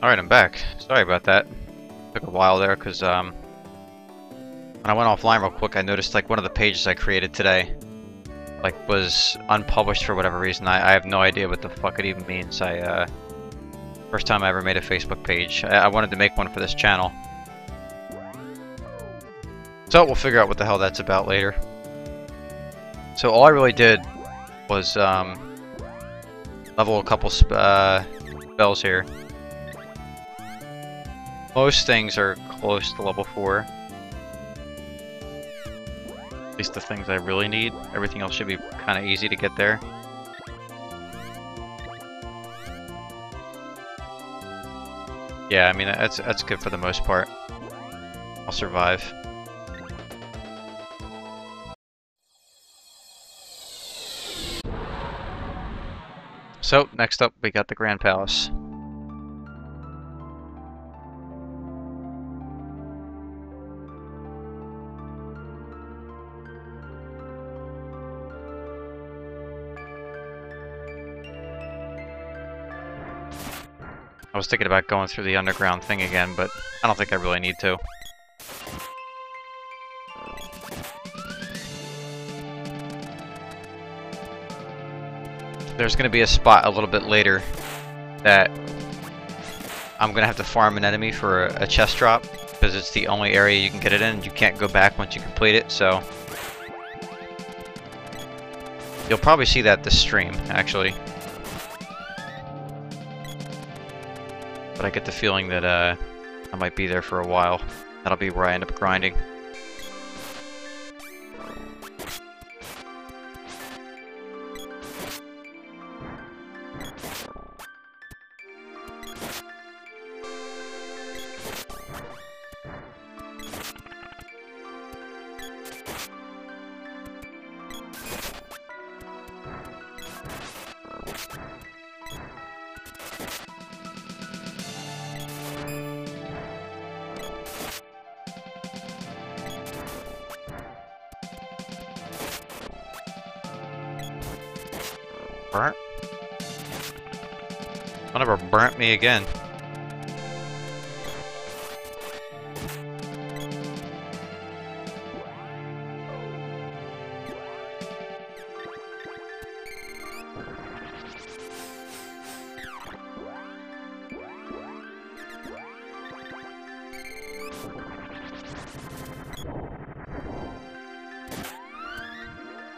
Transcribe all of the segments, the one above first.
Alright, I'm back. Sorry about that. Took a while there, because, um... When I went offline real quick, I noticed, like, one of the pages I created today, like, was unpublished for whatever reason. I, I have no idea what the fuck it even means. I, uh... First time I ever made a Facebook page. I, I wanted to make one for this channel. So, we'll figure out what the hell that's about later. So, all I really did was, um... Level a couple sp uh, spells here. Most things are close to level 4. At least the things I really need. Everything else should be kind of easy to get there. Yeah, I mean, that's, that's good for the most part. I'll survive. So, next up, we got the Grand Palace. I was thinking about going through the underground thing again, but I don't think I really need to. There's going to be a spot a little bit later that I'm going to have to farm an enemy for a, a chest drop because it's the only area you can get it in. And you can't go back once you complete it, so... You'll probably see that this stream, actually. But I get the feeling that uh, I might be there for a while. That'll be where I end up grinding. Again.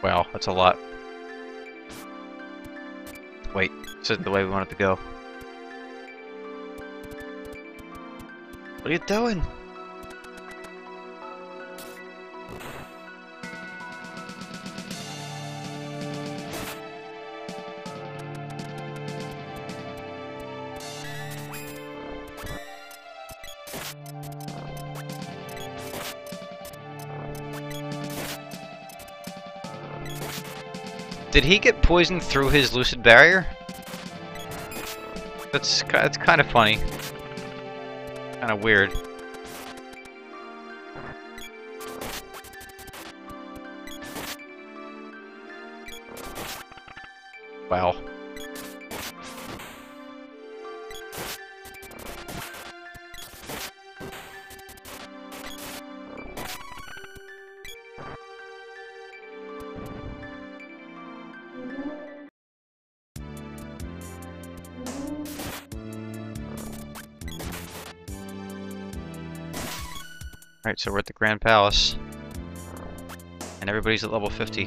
Wow, that's a lot. Wait, this isn't the way we want it to go. What are you doing? Did he get poisoned through his lucid barrier? That's that's kind of funny. Kind of weird. So we're at the Grand Palace. And everybody's at level 50.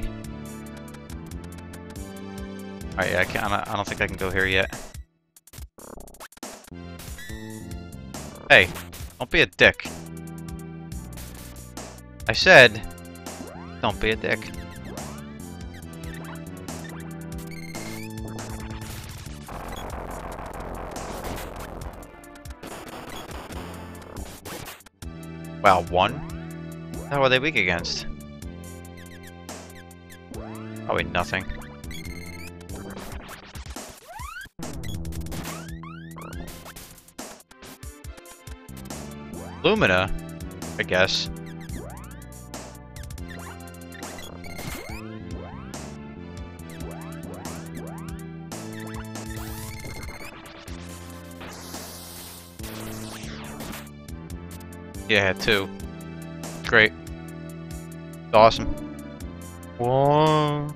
Alright, yeah, I, can't, I don't think I can go here yet. Hey, don't be a dick. I said, don't be a dick. Wow, one? How are they weak against? Probably nothing. Lumina, I guess. Yeah, two. Great. Awesome. Whoa.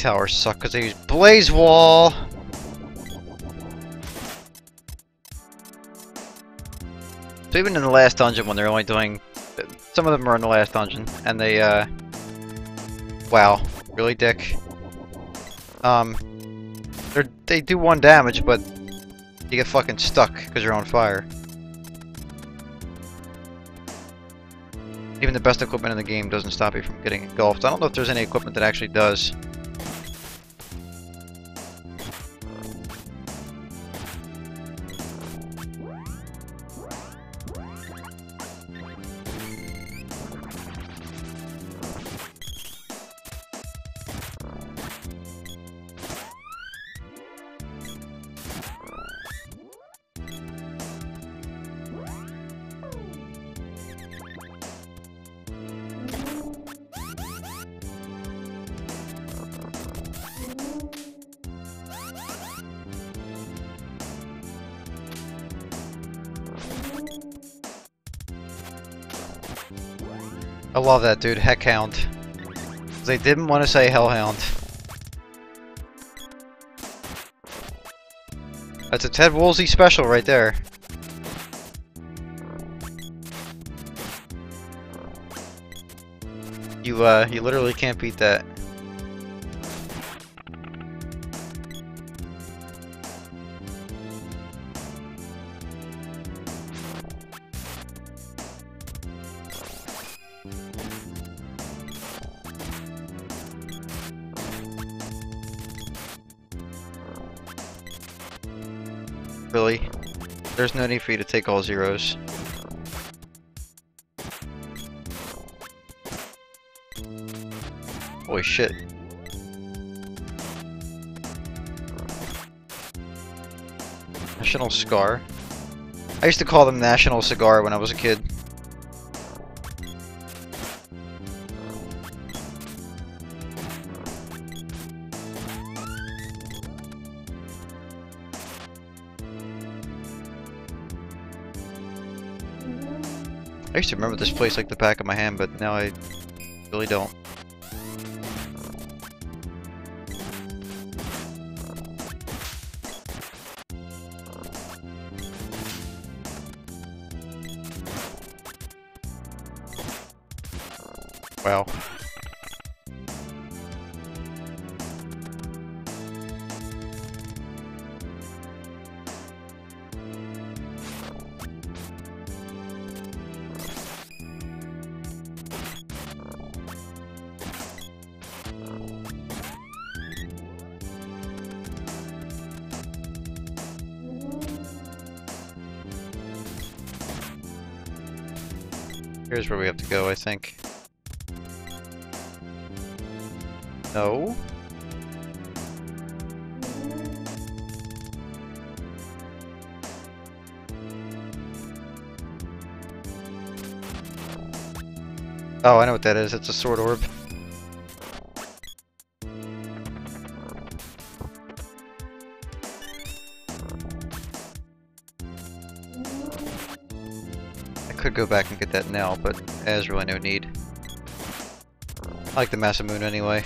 Towers suck because they use Blaze Wall! So even in the last dungeon when they're only doing... Some of them are in the last dungeon, and they, uh... Wow. Really, Dick? Um... They they do one damage, but you get fucking stuck because you're on fire. Even the best equipment in the game doesn't stop you from getting engulfed. I don't know if there's any equipment that actually does. I love that dude, Heckhound. They didn't want to say Hellhound. That's a Ted Woolsey special right there. You, uh, you literally can't beat that. There's no need for you to take all zeros. Holy shit. National Scar? I used to call them National Cigar when I was a kid. Used to remember this place like the back of my hand, but now I really don't. Is. It's a sword orb. I could go back and get that now, but there's really no need. I like the Masamune anyway.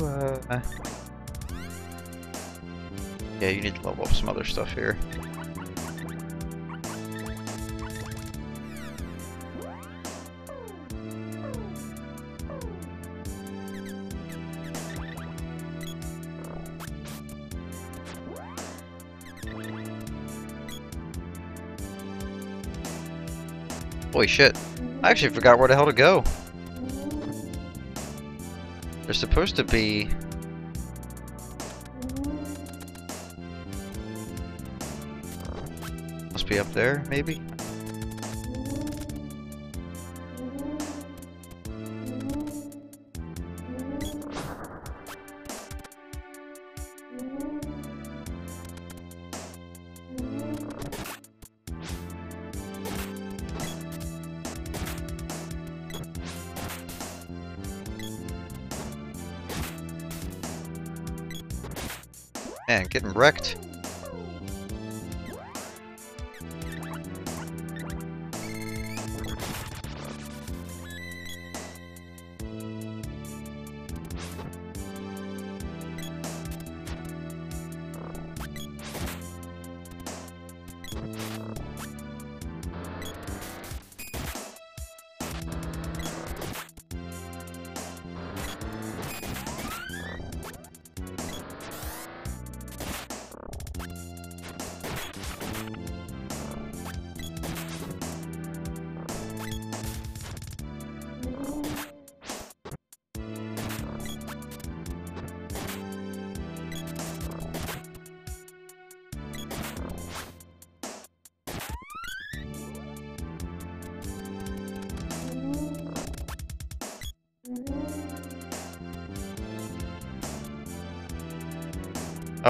Uh... Yeah, you need to level up some other stuff here. Holy shit. I actually forgot where the hell to go. Supposed to be... Must be up there, maybe? Getting wrecked.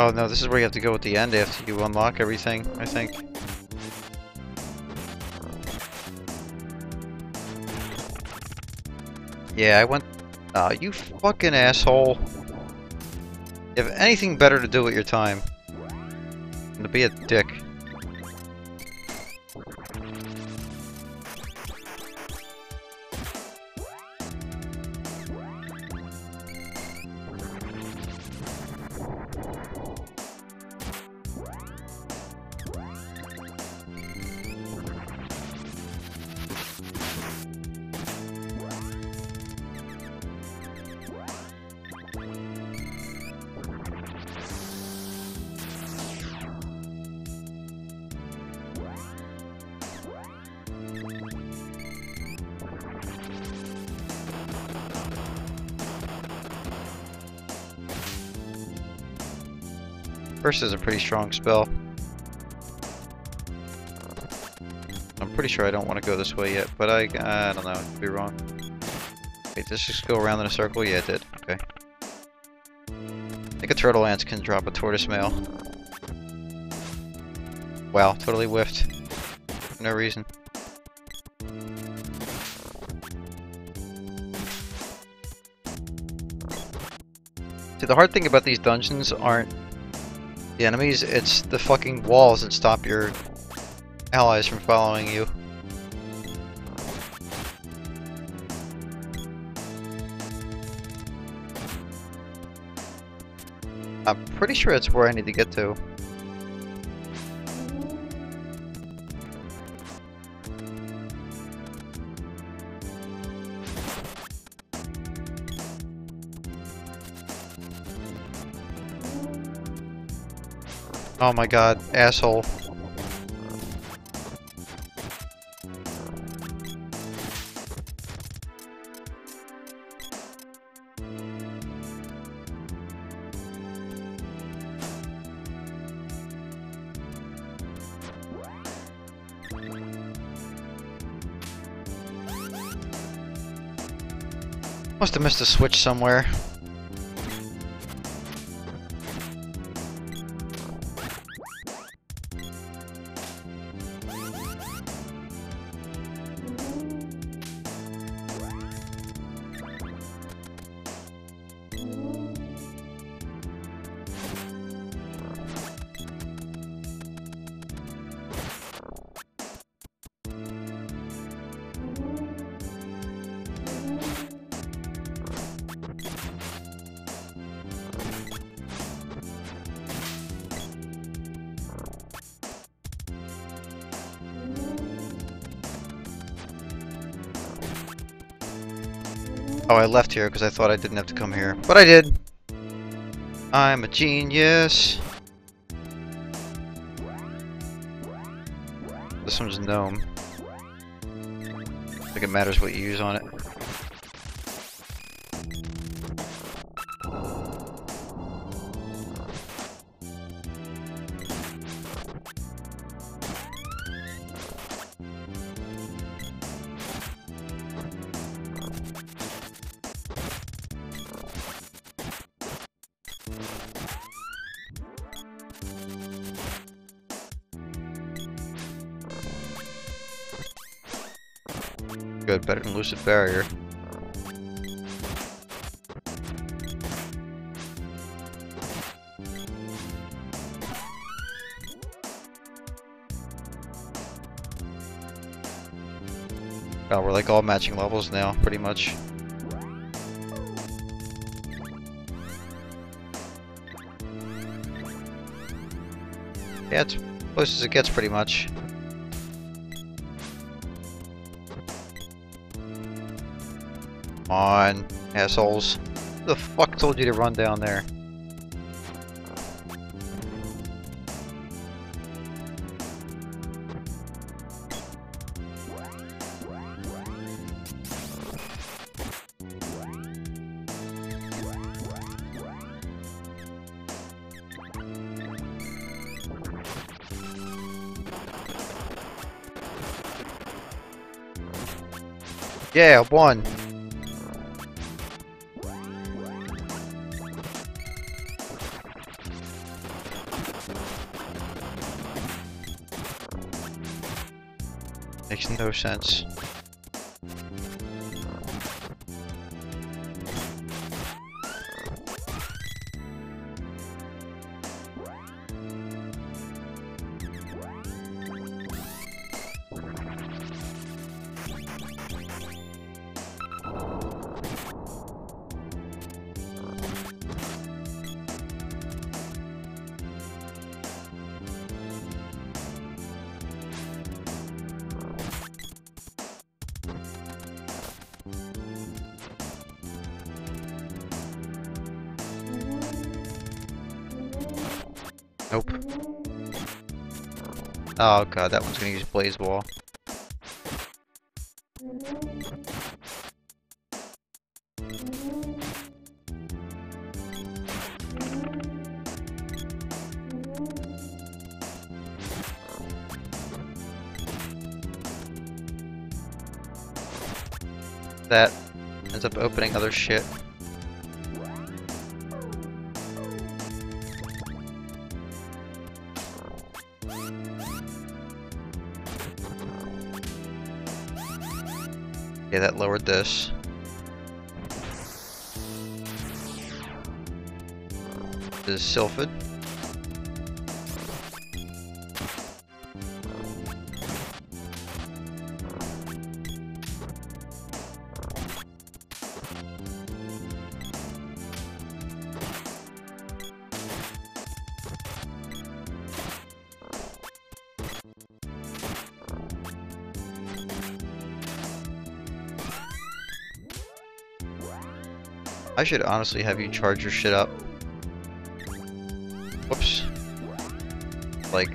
Oh no, this is where you have to go at the end after you unlock everything, I think. Yeah, I went... Uh, you fucking asshole. You have anything better to do with your time than to be a dick. First is a pretty strong spell. I'm pretty sure I don't want to go this way yet, but I, I don't know, I could be wrong. Wait, this just go around in a circle? Yeah, it did. Okay. I think a turtle lance can drop a tortoise mail. Wow, totally whiffed. No reason. See, the hard thing about these dungeons aren't the enemies, it's the fucking walls that stop your allies from following you. I'm pretty sure it's where I need to get to. Oh my god, asshole. Must have missed a switch somewhere. I left here because I thought I didn't have to come here. But I did! I'm a genius! This one's gnome. I think it matters what you use on it. Lucid Barrier. Oh, we're like all matching levels now, pretty much. Yeah, it's close as it gets, pretty much. On, assholes. Who the fuck told you to run down there? Yeah, one. No sense. Oh god, that one's gonna use Blaze Wall. That ends up opening other shit. Yeah, that lowered this. This is Sylphid. I should honestly have you charge your shit up. Whoops. Like,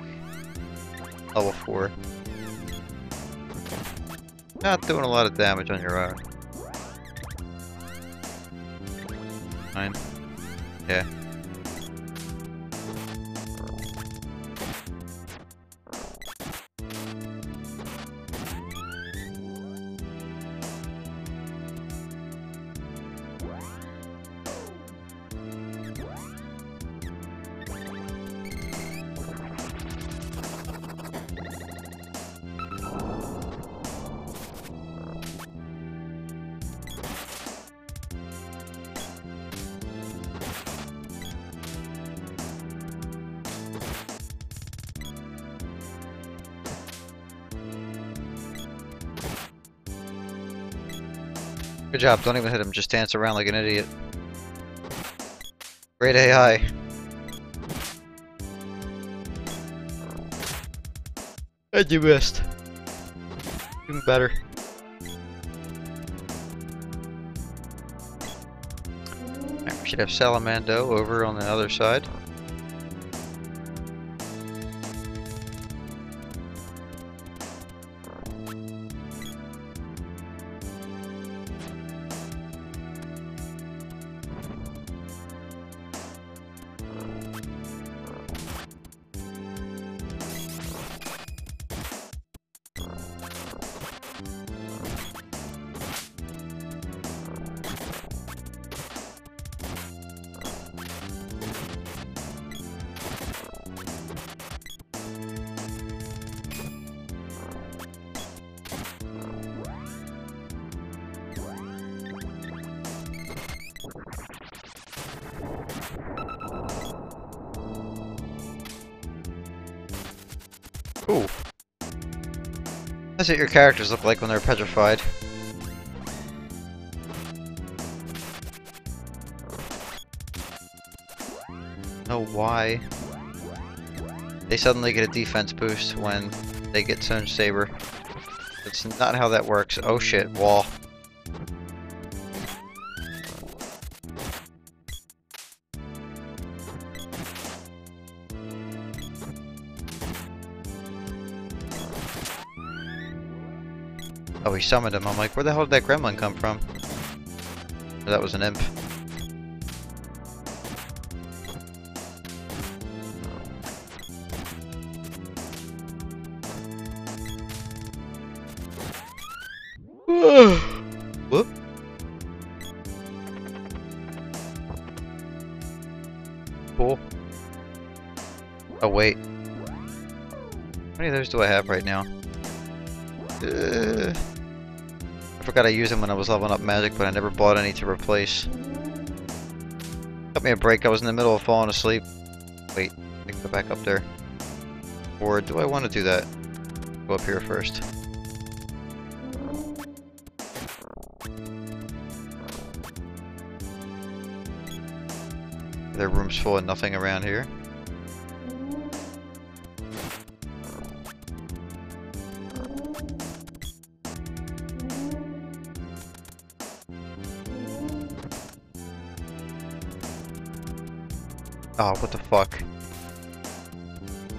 level 4. Not doing a lot of damage on your own. Good job, don't even hit him, just dance around like an idiot. Great AI. And you missed. Even better. We should have Salamando over on the other side. What your characters look like when they're petrified. Oh, why? They suddenly get a defense boost when they get Thunder Saber. That's not how that works. Oh shit, wall. He summoned him. I'm like, where the hell did that gremlin come from? Or that was an imp. Whoop. Cool. Oh, wait. How many of those do I have right now? Forgot I used them when I was leveling up magic, but I never bought any to replace. Cut me a break, I was in the middle of falling asleep. Wait, I can go back up there. Or do I want to do that? Go up here first. Their room's full of nothing around here. Oh, what the fuck?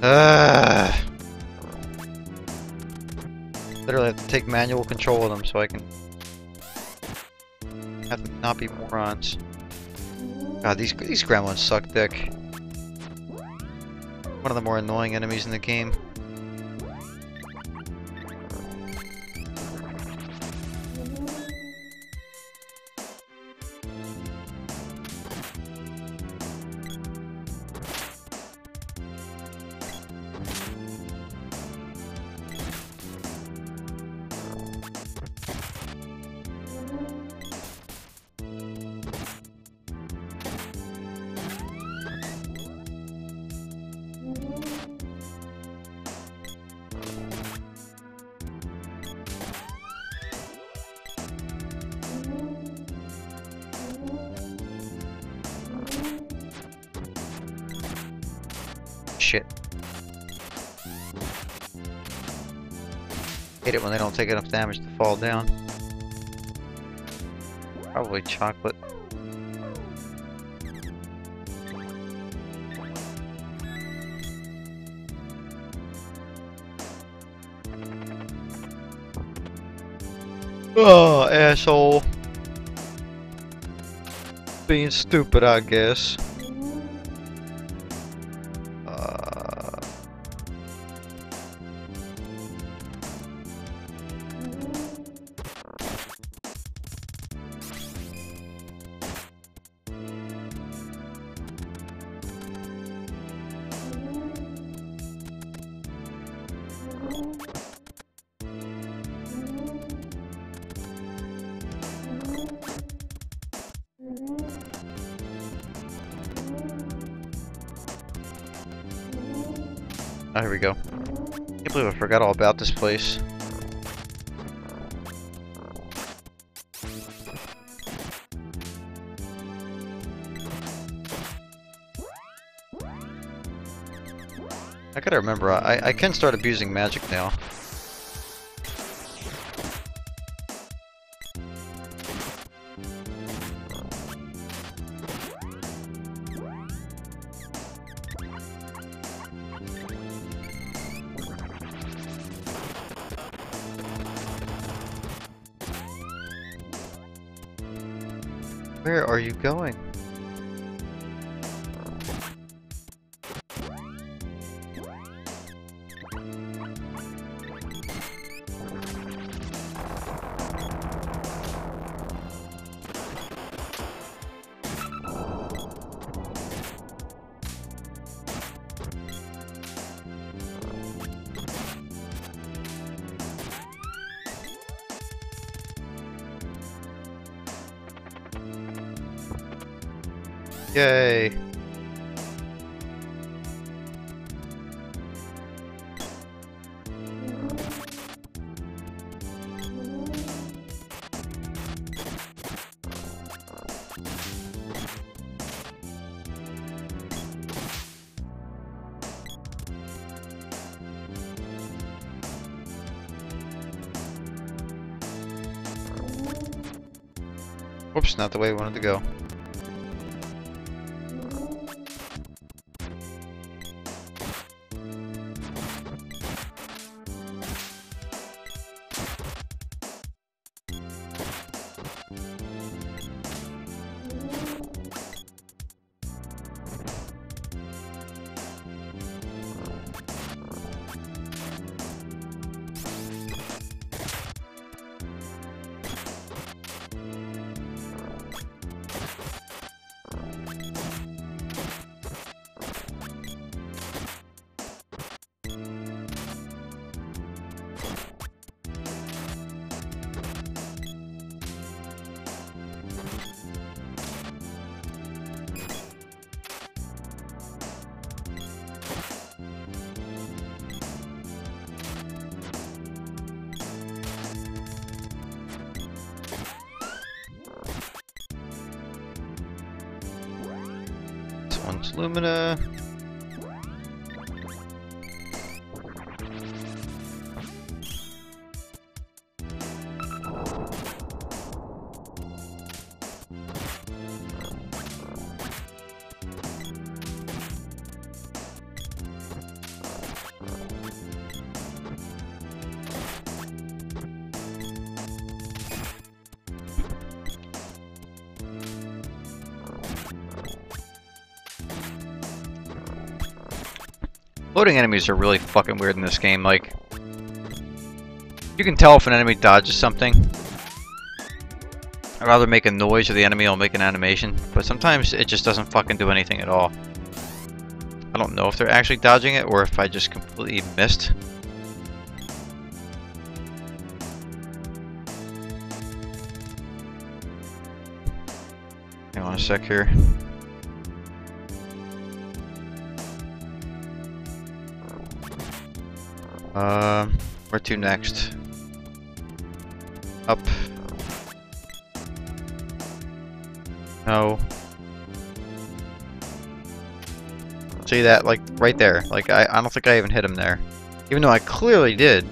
Ugh. Literally have to take manual control of them so I can have them not be morons. God, these these gremlins suck dick. One of the more annoying enemies in the game. Don't take enough damage to fall down. Probably chocolate. Oh, asshole. Being stupid, I guess. About this place. I gotta remember, I, I can start abusing magic now. Yay. Oops, not the way we wanted to go. Floating enemies are really fucking weird in this game, like... You can tell if an enemy dodges something. I'd rather make a noise or the enemy will make an animation, but sometimes it just doesn't fucking do anything at all. I don't know if they're actually dodging it or if I just completely missed. Hang on a sec here. Um, where to next? Up. No. See that, like, right there. Like, I, I don't think I even hit him there. Even though I clearly did.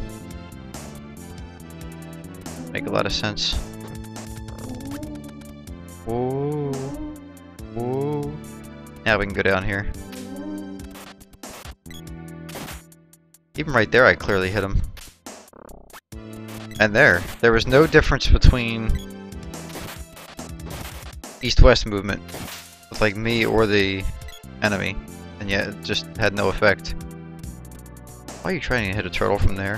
Make a lot of sense. Ooh. Ooh. Now we can go down here. Even right there, I clearly hit him. And there, there was no difference between east-west movement with like me or the enemy, and yet it just had no effect. Why are you trying to hit a turtle from there?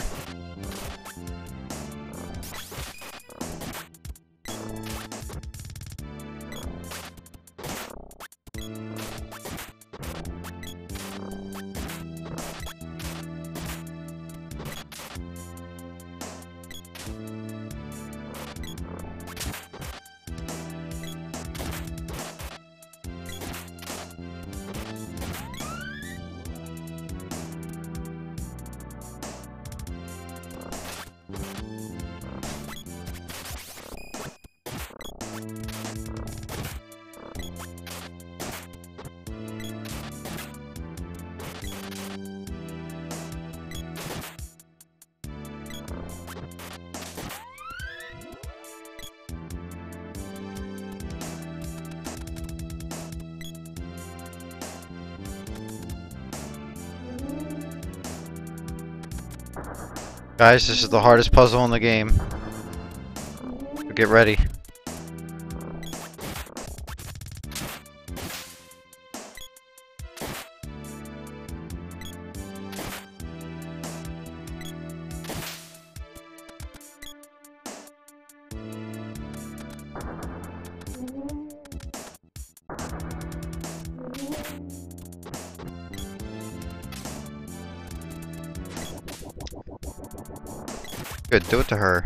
Guys, this is the hardest puzzle in the game. Get ready. Do it to her.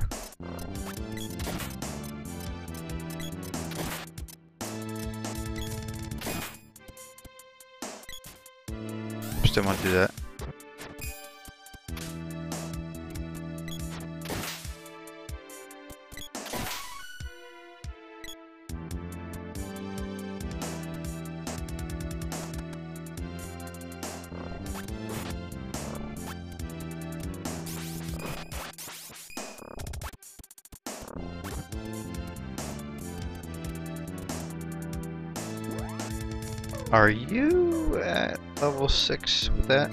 6 with that?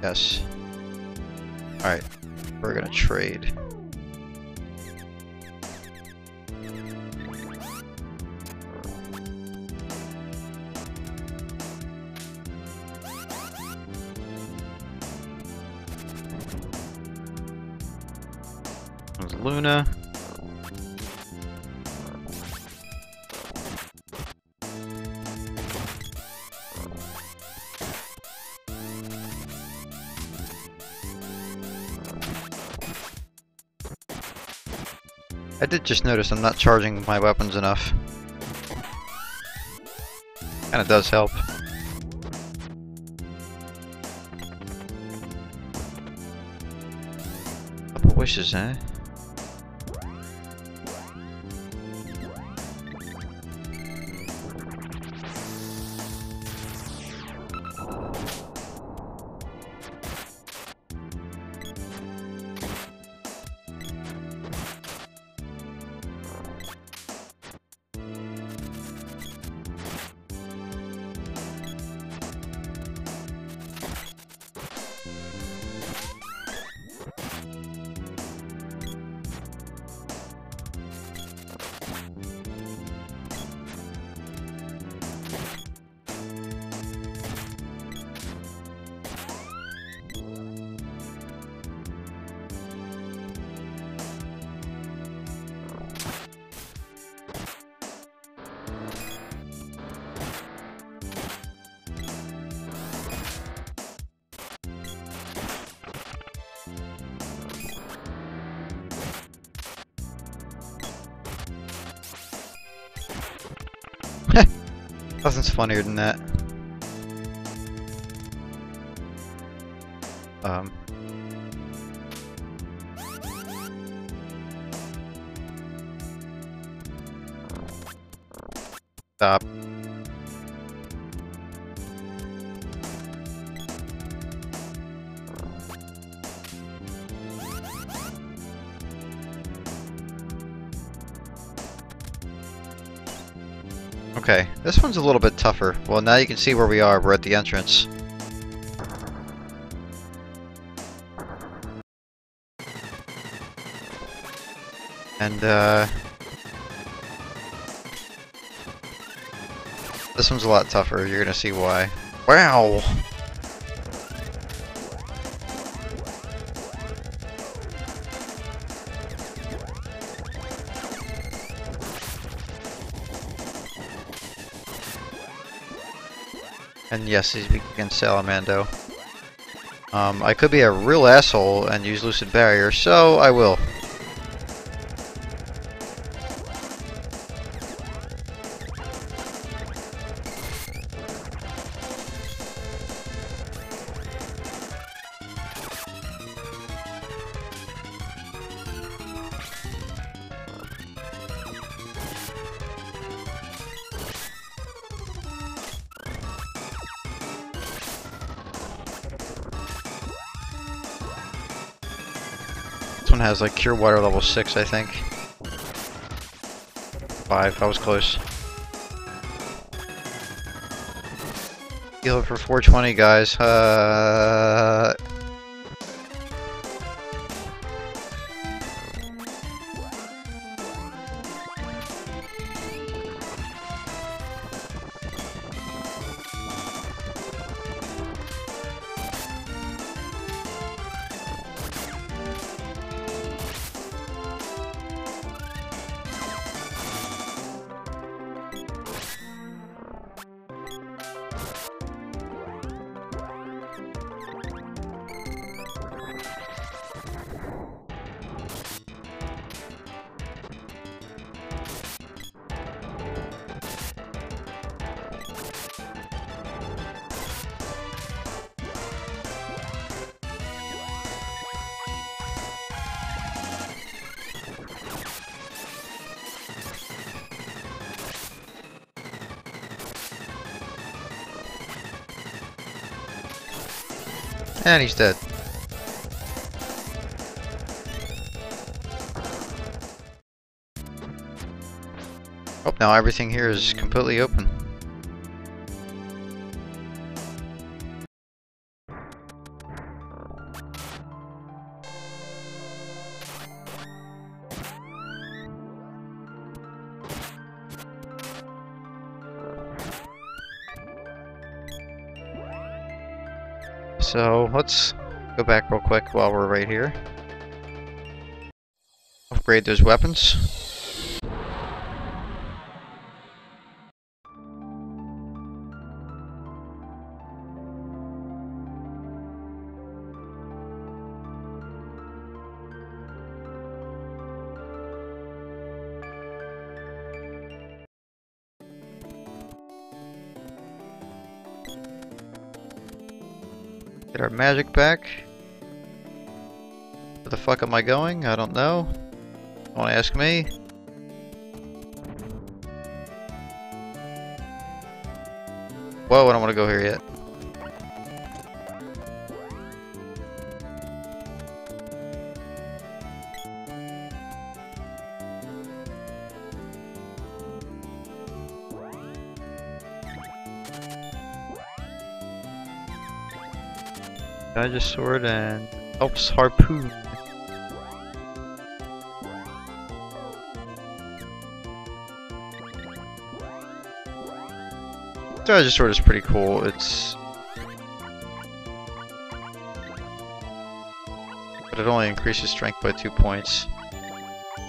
Yes. Alright, we're gonna trade. Just notice I'm not charging my weapons enough. Kinda does help. Couple wishes, eh? Funnier than that. This one's a little bit tougher. Well, now you can see where we are. We're at the entrance. And, uh... This one's a lot tougher. You're gonna see why. Wow! Yes, he's against Salamando. Um, I could be a real asshole and use Lucid Barrier, so I will. Has like Cure Water level 6, I think. 5, I was close. Heal it for 420, guys. Uh, And he's dead. Oh, now everything here is completely open. Quick while we're right here. Upgrade those weapons. Get our magic back. Where the fuck am I going? I don't know. Don't ask me. Whoa, I don't want to go here yet. Sword and Elf's harpoon. Gaija sword is pretty cool. It's but it only increases strength by two points.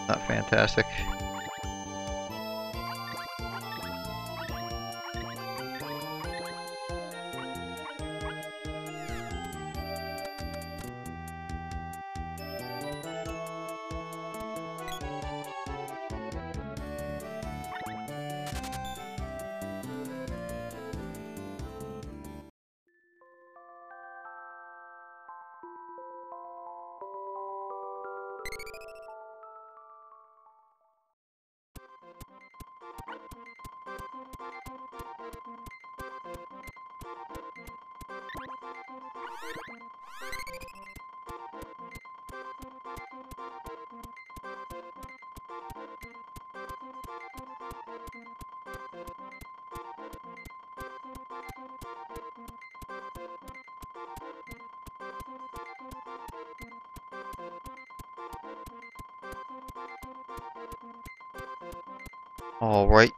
Not fantastic. All right.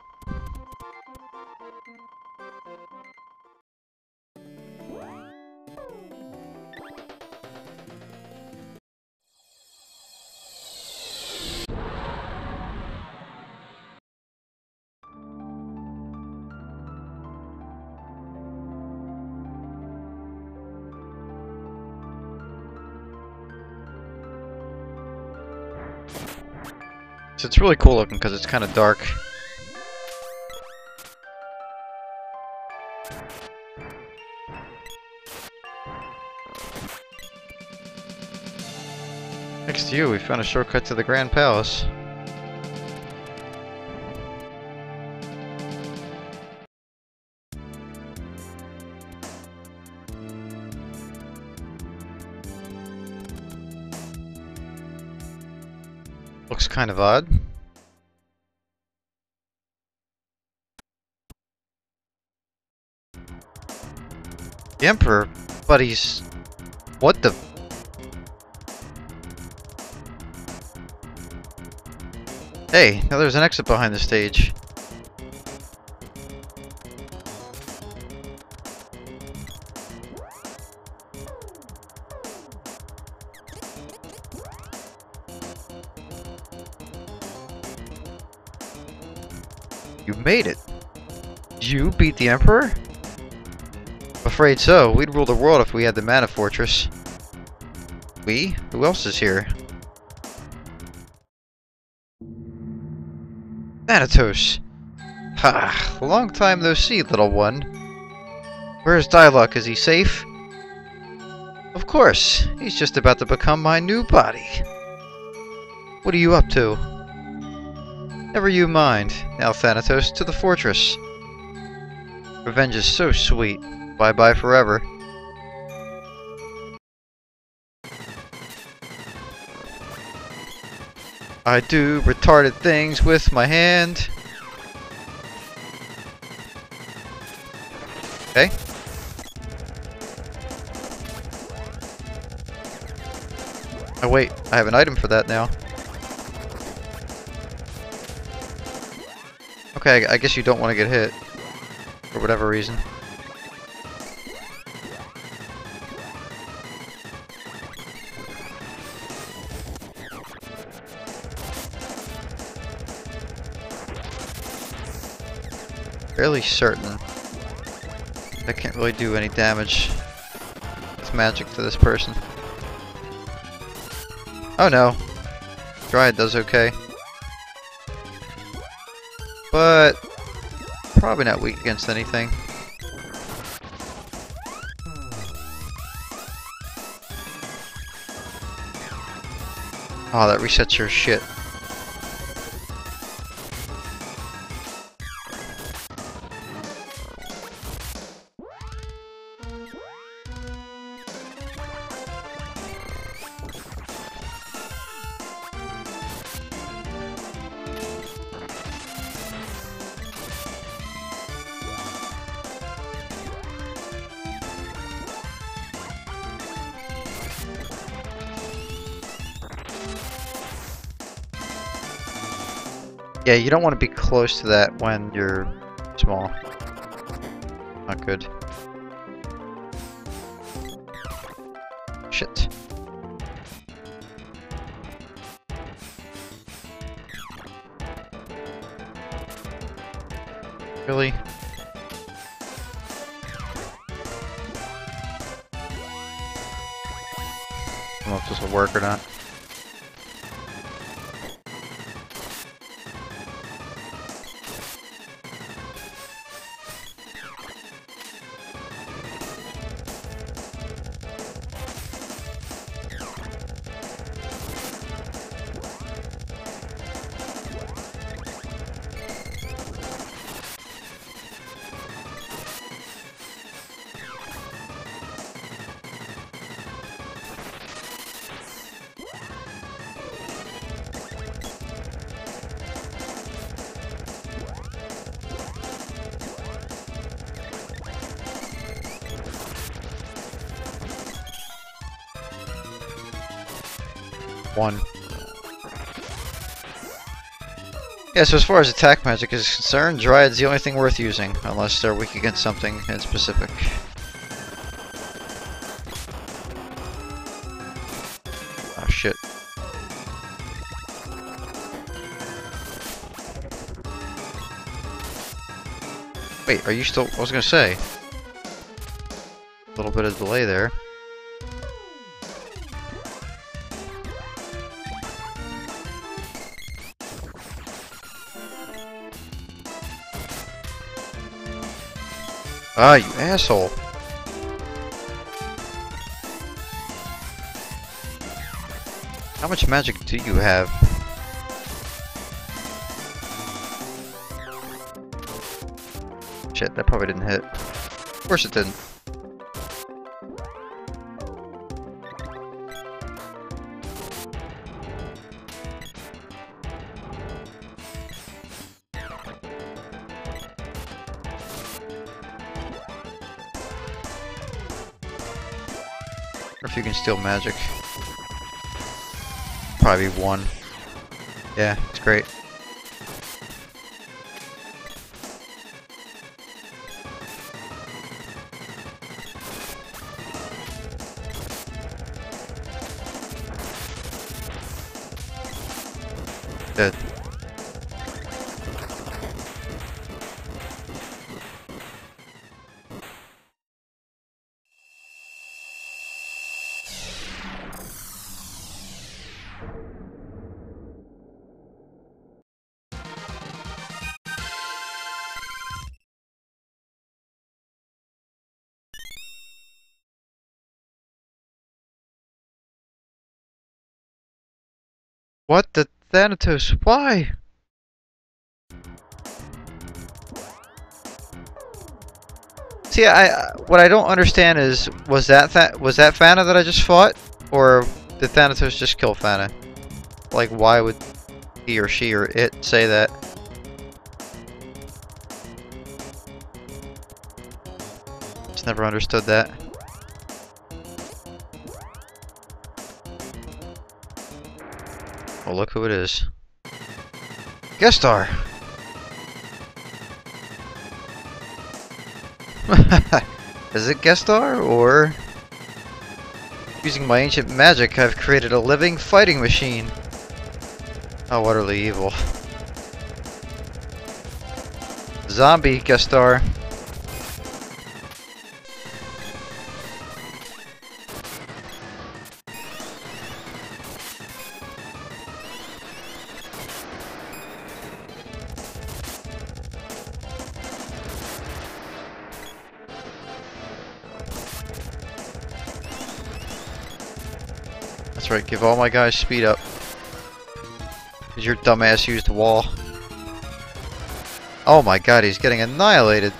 So it's really cool looking because it's kind of dark. You, we found a shortcut to the Grand Palace. Looks kind of odd. The Emperor? But he's... What the... Hey, now there's an exit behind the stage. You made it. You beat the Emperor? Afraid so. We'd rule the world if we had the Mana Fortress. We? Who else is here? Thanatos! Ha! Long time no see, little one. Where's Dyluck? Is he safe? Of course. He's just about to become my new body. What are you up to? Never you mind. Now, Thanatos, to the fortress. Revenge is so sweet. Bye-bye forever. I do retarded things with my hand. Okay. Oh wait, I have an item for that now. Okay, I guess you don't want to get hit. For whatever reason. Fairly certain I can't really do any damage with magic to this person. Oh no. Dryad does okay. But probably not weak against anything. Oh, that resets your shit. Yeah, you don't want to be close to that when you're small. Not good. Shit. Really? I don't know if this will work or not. Yeah, so as far as attack magic is concerned, Dryad's the only thing worth using, unless they're weak against something in specific. Oh shit. Wait, are you still- I was gonna say. A little bit of delay there. Ah, you asshole. How much magic do you have? Shit, that probably didn't hit. Of course it didn't. Or if you can steal magic. Probably one. Yeah, it's great. What the Thanatos? Why? See, I what I don't understand is was that Tha was that Fana that I just fought, or did Thanatos just kill Fana? Like, why would he or she or it say that? Just never understood that. Oh, look who it is. Geshtar! is it Geshtar, or... Using my ancient magic, I've created a living fighting machine. How utterly evil. Zombie Geshtar. Give all my guys speed up. Cause your dumbass used the wall. Oh my god, he's getting annihilated.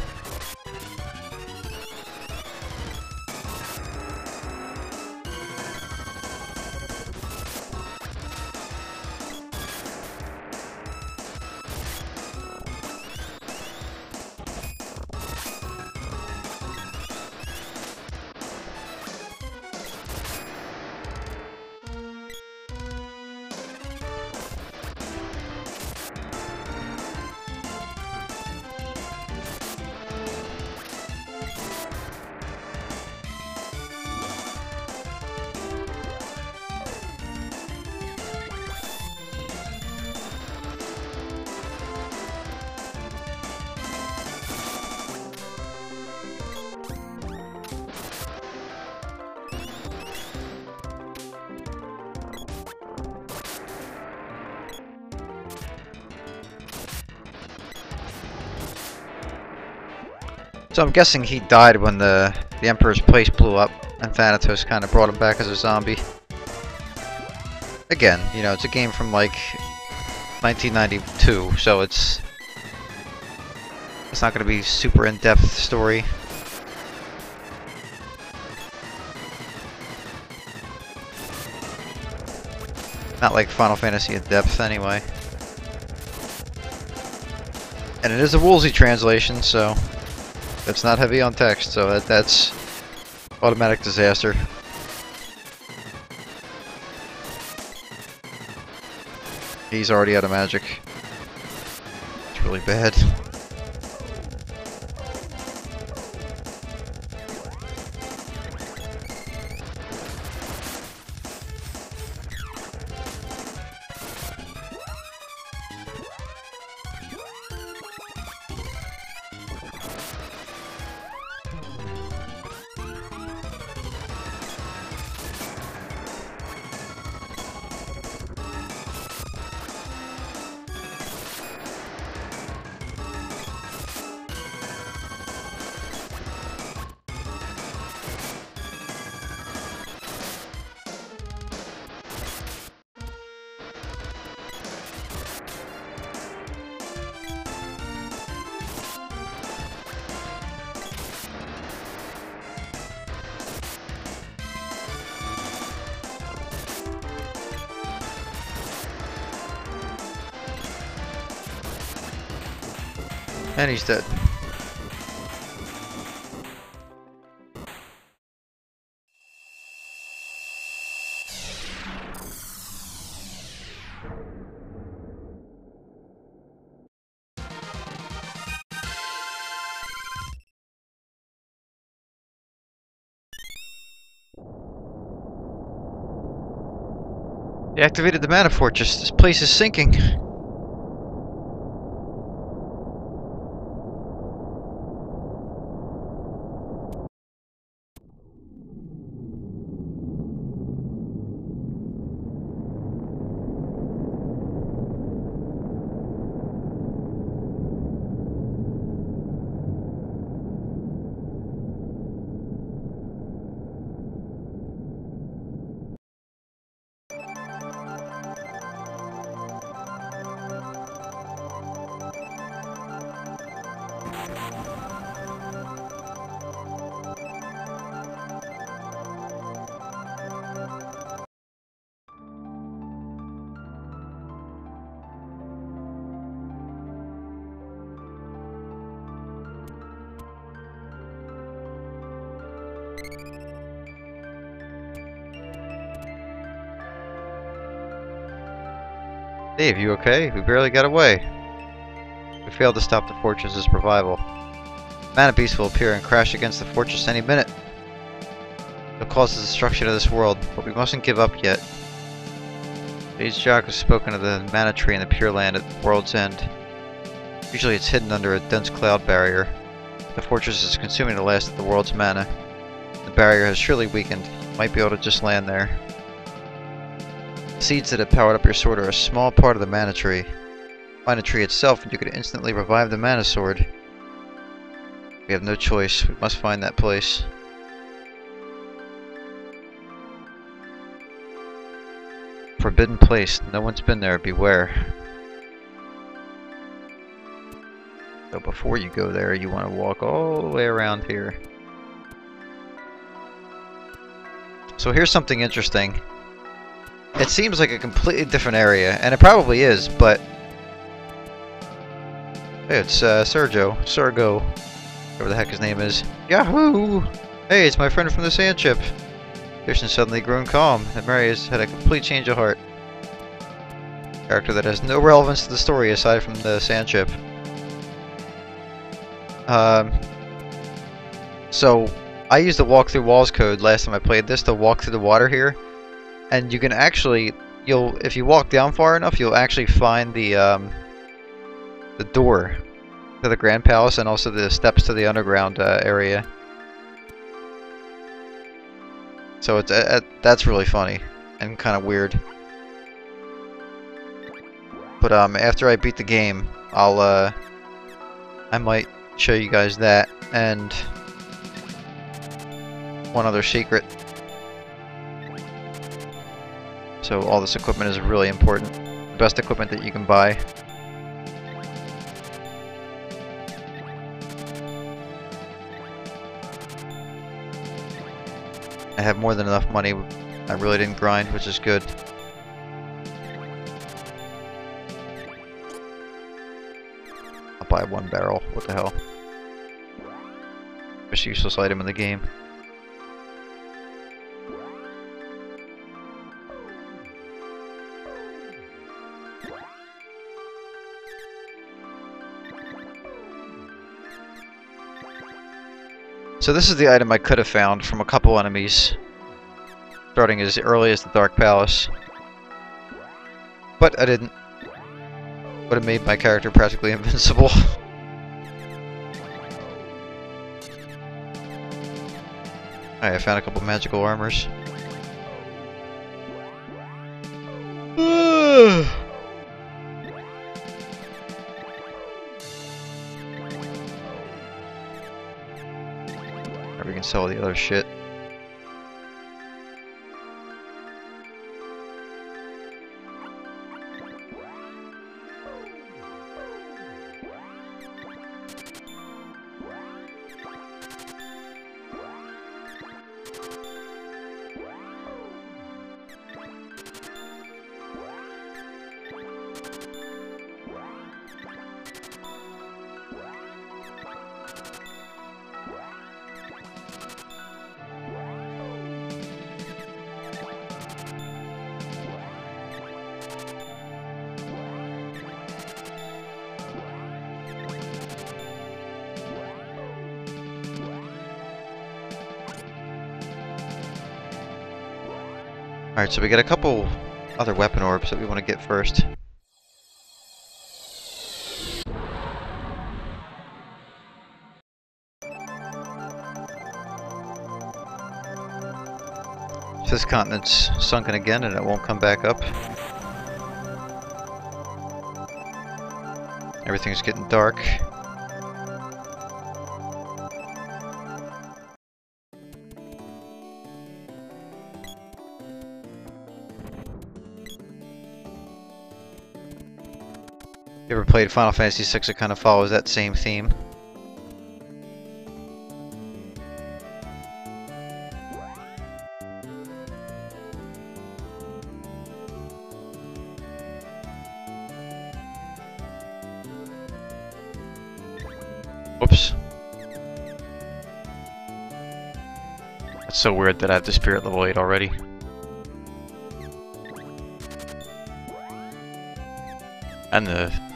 So I'm guessing he died when the, the Emperor's place blew up and Thanatos kind of brought him back as a zombie. Again, you know, it's a game from like 1992, so it's it's not going to be super in-depth story. Not like Final Fantasy in depth anyway. And it is a Woolsey translation, so it's not heavy on text, so that, that's automatic disaster. He's already out of magic. It's really bad. And he's dead. They activated the mana fortress. This place is sinking. Dave, you okay? We barely got away. We failed to stop the fortress's revival. Mana beast will appear and crash against the fortress any minute. It'll cause the destruction of this world, but we mustn't give up yet. Sage Joch has spoken of the mana tree in the Pure Land at the world's end. Usually it's hidden under a dense cloud barrier. The fortress is consuming the last of the world's mana. The barrier has surely weakened. Might be able to just land there. Seeds that have powered up your sword are a small part of the mana tree. Find a tree itself and you could instantly revive the mana sword. We have no choice. We must find that place. Forbidden place. No one's been there. Beware. So before you go there, you want to walk all the way around here. So here's something interesting. It seems like a completely different area, and it probably is, but... Hey, it's uh, Sergio. Sergo. Whatever the heck his name is. Yahoo! Hey, it's my friend from the sand ship. Kirsten's suddenly grown calm, and Mary has had a complete change of heart. Character that has no relevance to the story aside from the sand ship. Um, so, I used the walk through walls code last time I played this to walk through the water here. And you can actually, you'll if you walk down far enough, you'll actually find the, um, the door to the Grand Palace and also the steps to the underground uh, area. So it's uh, uh that's really funny and kind of weird. But um, after I beat the game, I'll uh, I might show you guys that and one other secret. So all this equipment is really important. Best equipment that you can buy. I have more than enough money. I really didn't grind, which is good. I'll buy one barrel. What the hell? Most useless item in the game. So this is the item I could have found from a couple enemies, starting as early as the Dark Palace. But I didn't. Would have made my character practically invincible. I found a couple magical armors. sell the other shit. Alright, so we got a couple other weapon orbs that we want to get first. This continent's sunken again and it won't come back up. Everything's getting dark. Played Final Fantasy VI, it kind of follows that same theme. Whoops. That's so weird that I have the spirit level 8 already. And the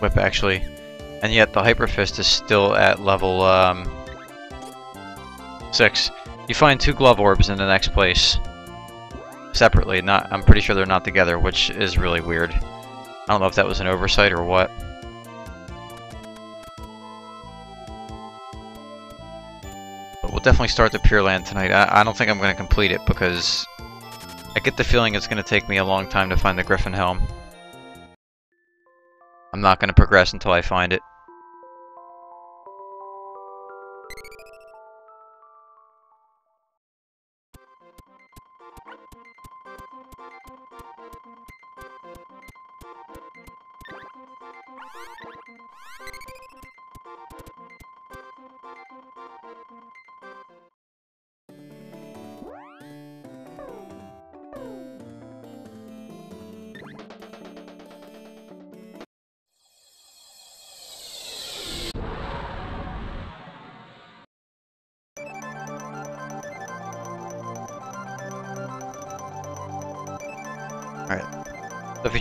whip actually. And yet the Hyper Fist is still at level um, 6. You find two glove orbs in the next place. Separately, not I'm pretty sure they're not together, which is really weird. I don't know if that was an oversight or what. But we'll definitely start the Pure Land tonight. I, I don't think I'm going to complete it because I get the feeling it's going to take me a long time to find the Griffin Helm. Not going to progress until I find it.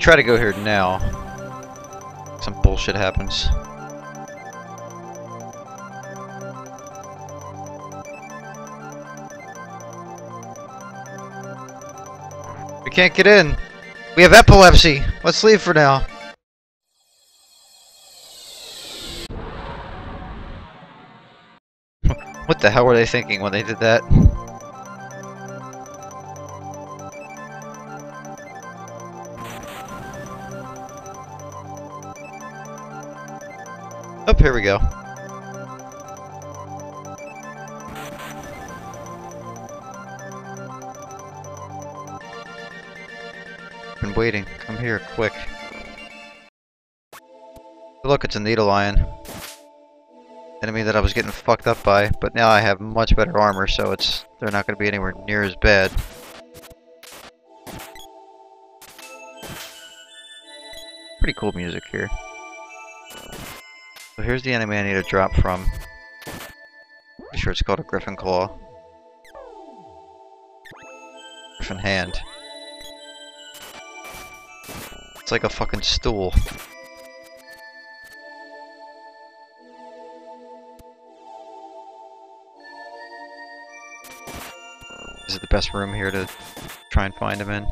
Try to go here now, some bullshit happens. We can't get in. We have epilepsy. Let's leave for now. what the hell were they thinking when they did that? Oh, here we go. Been waiting. Come here, quick. Look, it's a needle lion. Enemy that I was getting fucked up by, but now I have much better armor, so it's they're not going to be anywhere near as bad. Pretty cool music here. Here's the enemy I need to drop from. Pretty sure it's called a Griffin Claw. Griffin Hand. It's like a fucking stool. Is it the best room here to try and find him in?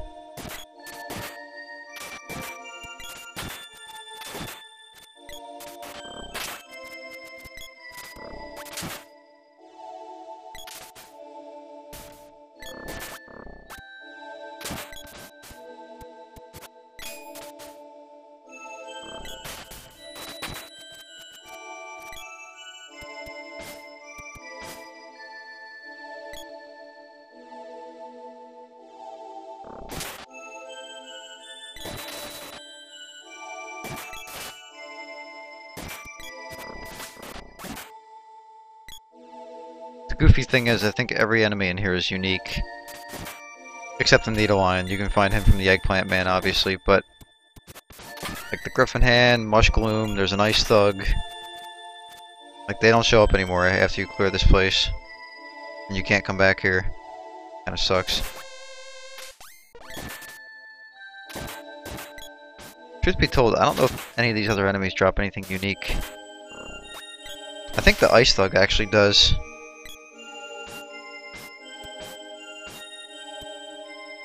Thing is, I think every enemy in here is unique. Except the Needlion. You can find him from the Eggplant Man, obviously, but... Like the Griffin Hand, Mush Gloom, there's an Ice Thug. Like, they don't show up anymore after you clear this place. And you can't come back here. Kinda sucks. Truth be told, I don't know if any of these other enemies drop anything unique. I think the Ice Thug actually does.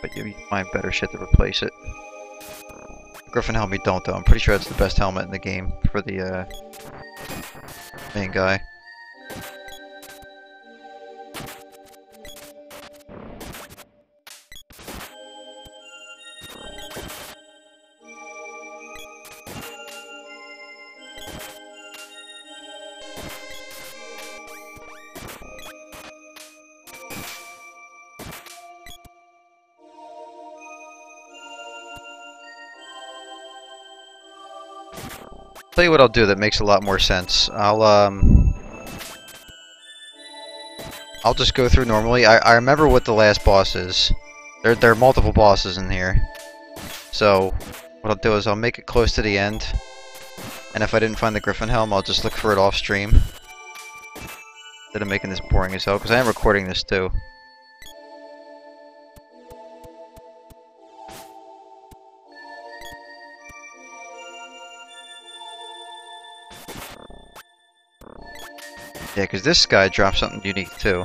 But you find better shit to replace it. Griffin helmet don't though. I'm pretty sure that's the best helmet in the game for the uh, main guy. Tell you what I'll do that makes a lot more sense. I'll um I'll just go through normally. I, I remember what the last boss is. There there are multiple bosses in here. So what I'll do is I'll make it close to the end. And if I didn't find the Griffin Helm, I'll just look for it off stream. Instead of making this boring as hell, because I am recording this too. Yeah, because this guy drops something unique too.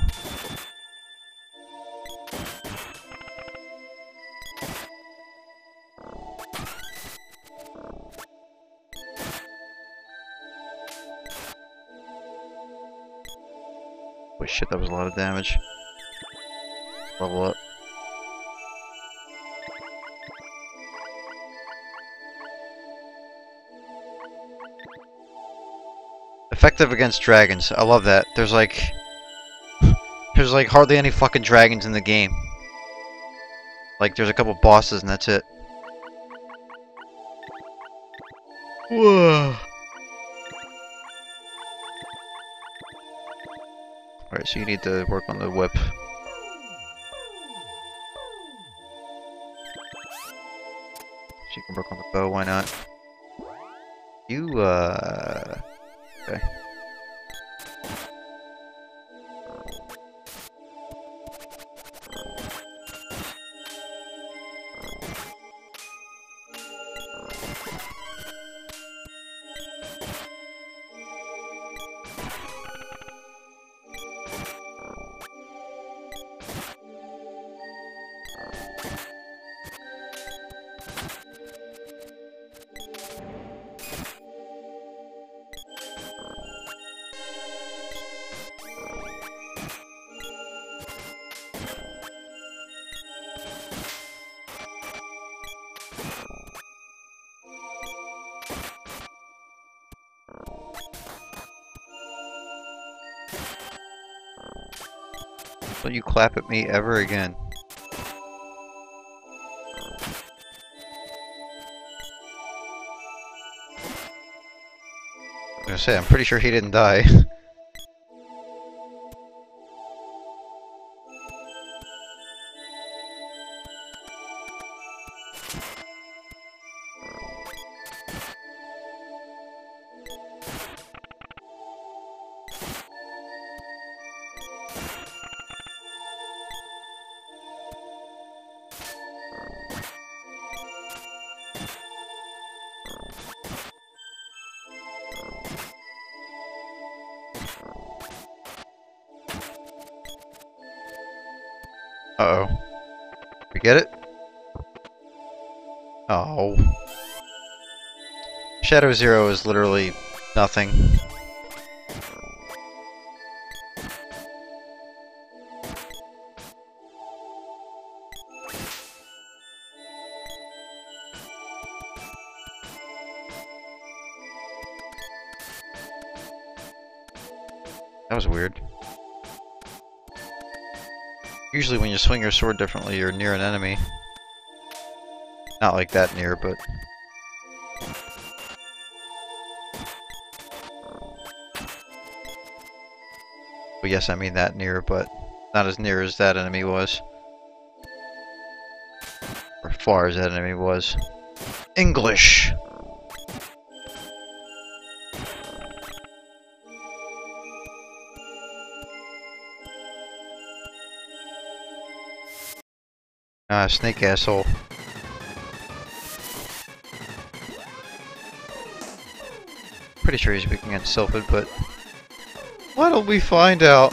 Holy shit, that was a lot of damage. Level up. Effective against dragons. I love that. There's like... There's like hardly any fucking dragons in the game. Like there's a couple bosses and that's it. Whoa. Alright, so you need to work on the whip. So you can work on the bow, why not? You, uh... Okay. At me ever again. I was gonna say, I'm pretty sure he didn't die. Oh. Shadow Zero is literally nothing. That was weird. Usually when you swing your sword differently, you're near an enemy. Not like that near, but... Well, yes, I mean that near, but not as near as that enemy was. Or far as that enemy was. English! Ah, snake asshole. Pretty sure he's weak against Sylphid, but... Why don't we find out?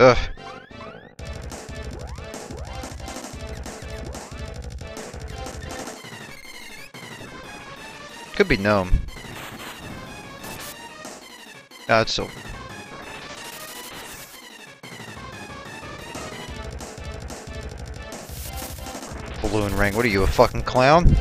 Ugh. Could be Gnome. Ah, it's. Balloon ring. What are you, a fucking clown?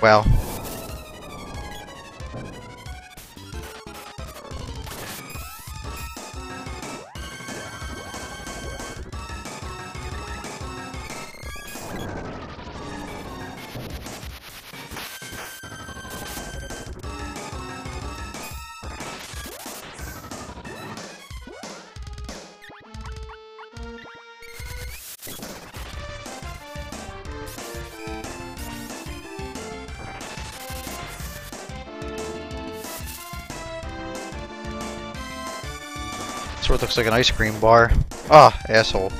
Well. Looks like an ice cream bar. Ah, asshole.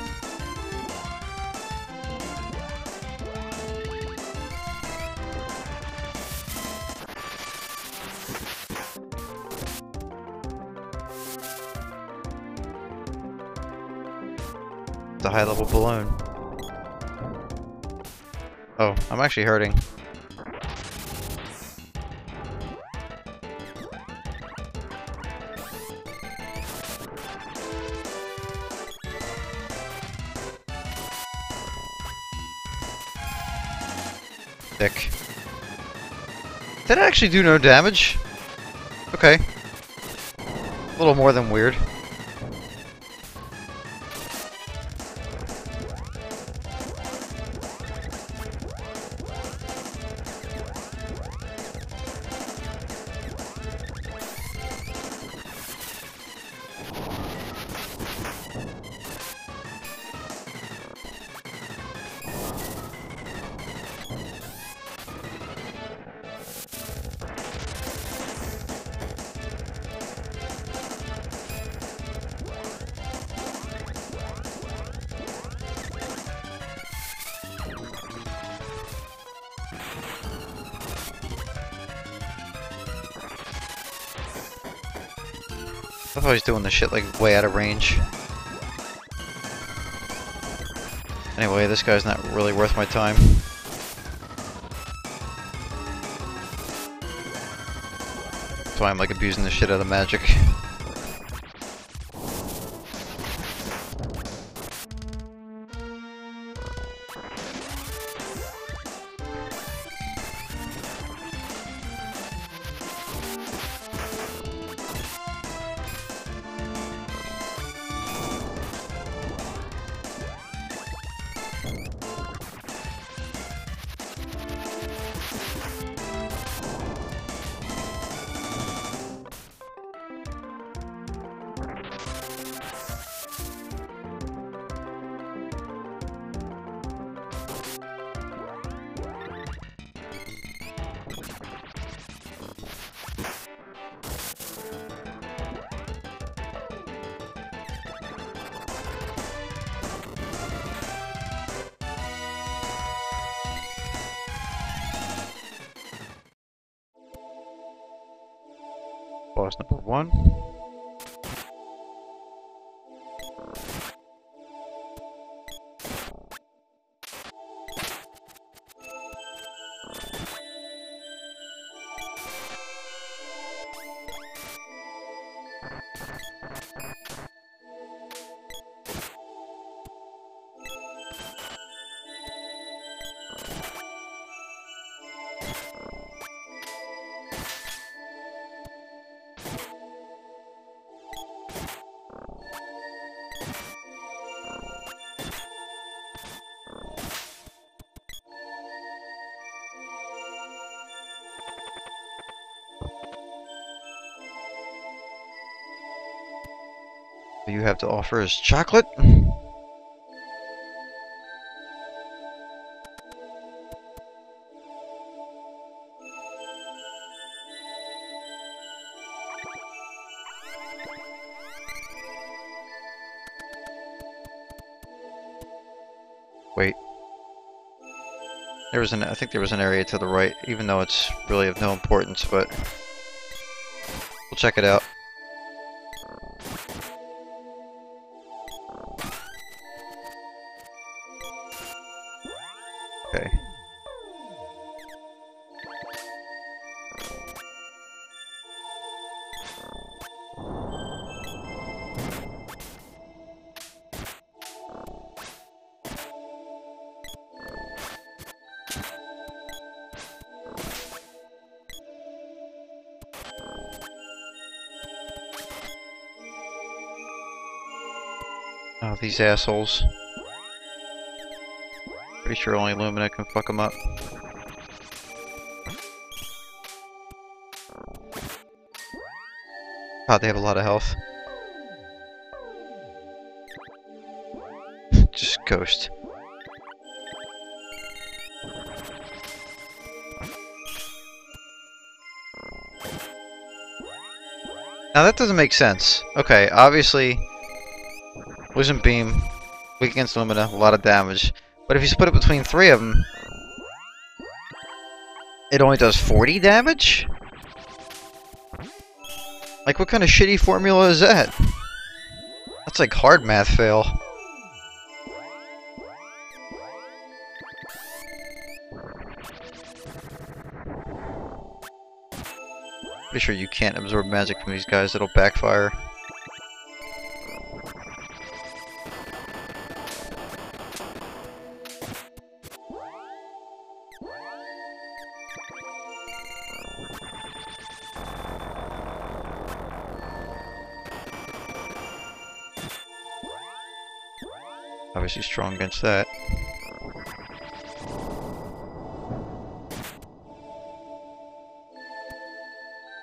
A high level balloon. Oh, I'm actually hurting. Actually do no damage? Okay. A little more than weird. I thought he's doing the shit like way out of range. Anyway, this guy's not really worth my time. That's why I'm like abusing the shit out of magic. Have to offer is chocolate? Wait. There was an I think there was an area to the right, even though it's really of no importance, but we'll check it out. Oh, these assholes. Pretty sure only Lumina can fuck them up. God, they have a lot of health. Just ghost. Now that doesn't make sense. Okay, obviously Wisdom Beam, weak against Lumina, a lot of damage. But if you split it between three of them, it only does 40 damage? Like, what kind of shitty formula is that? That's like hard math fail. Pretty sure you can't absorb magic from these guys, it'll backfire. That.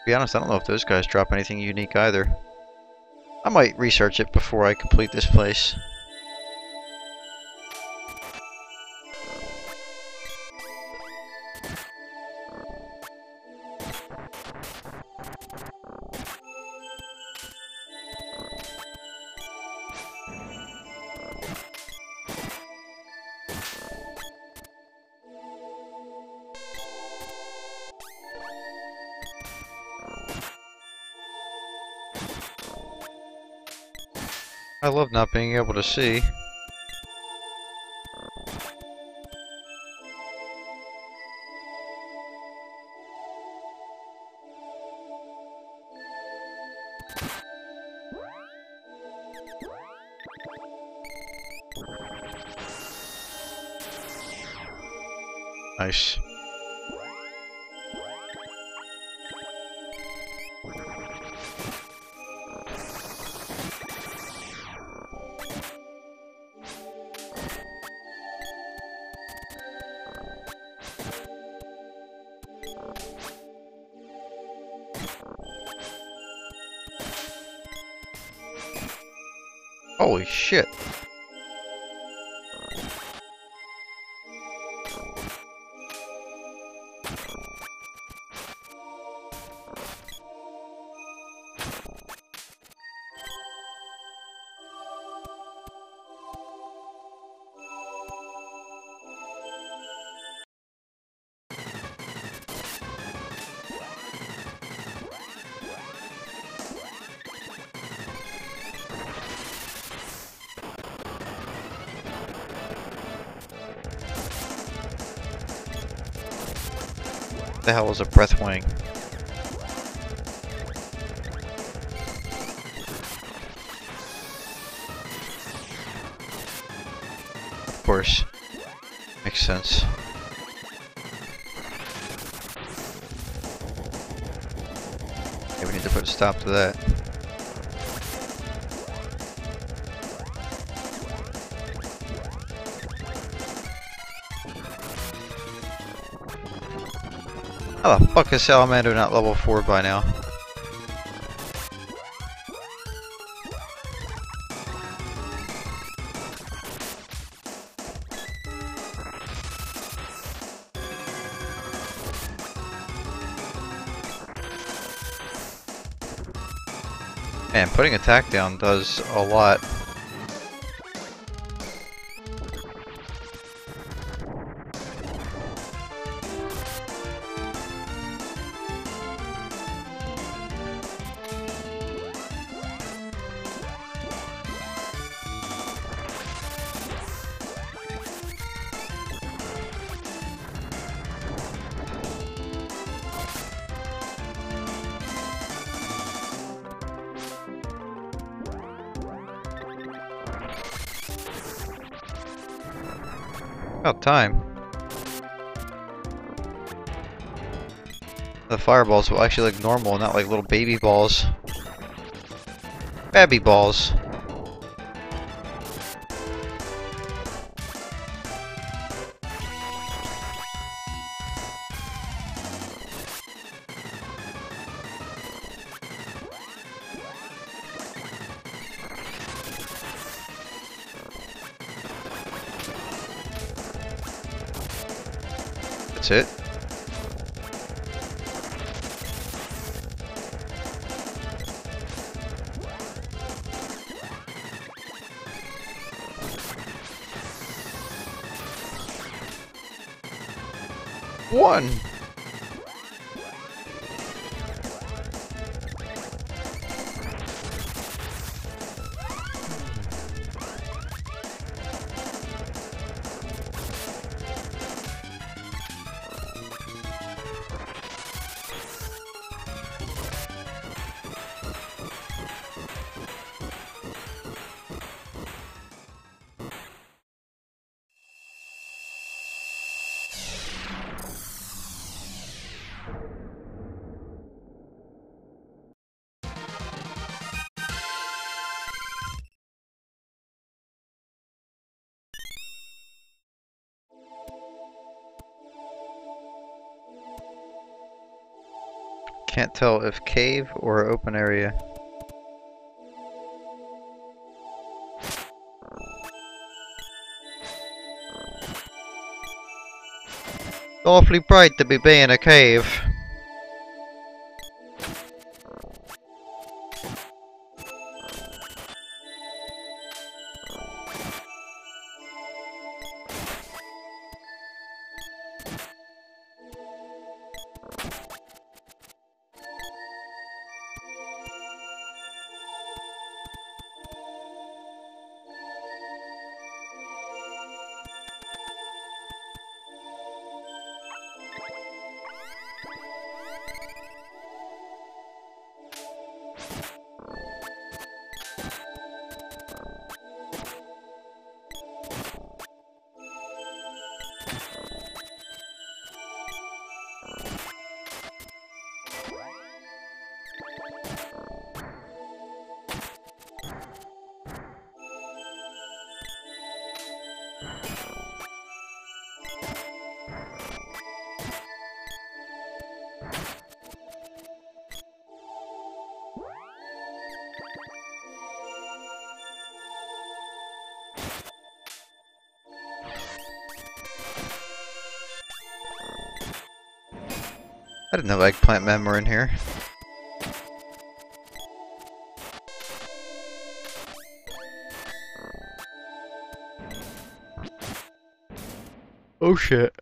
be honest, I don't know if those guys drop anything unique either. I might research it before I complete this place. Not being able to see. Hell is a breath wing? Of course. Makes sense. Okay, we need to put a stop to that. How the fuck is Salamander not level 4 by now? Man, putting attack down does a lot. Time. The fireballs will actually look normal, not like little baby balls. Babby balls. Can't tell if cave or open area. Awfully bright to be being a cave. Eggplant men were in here. Oh shit.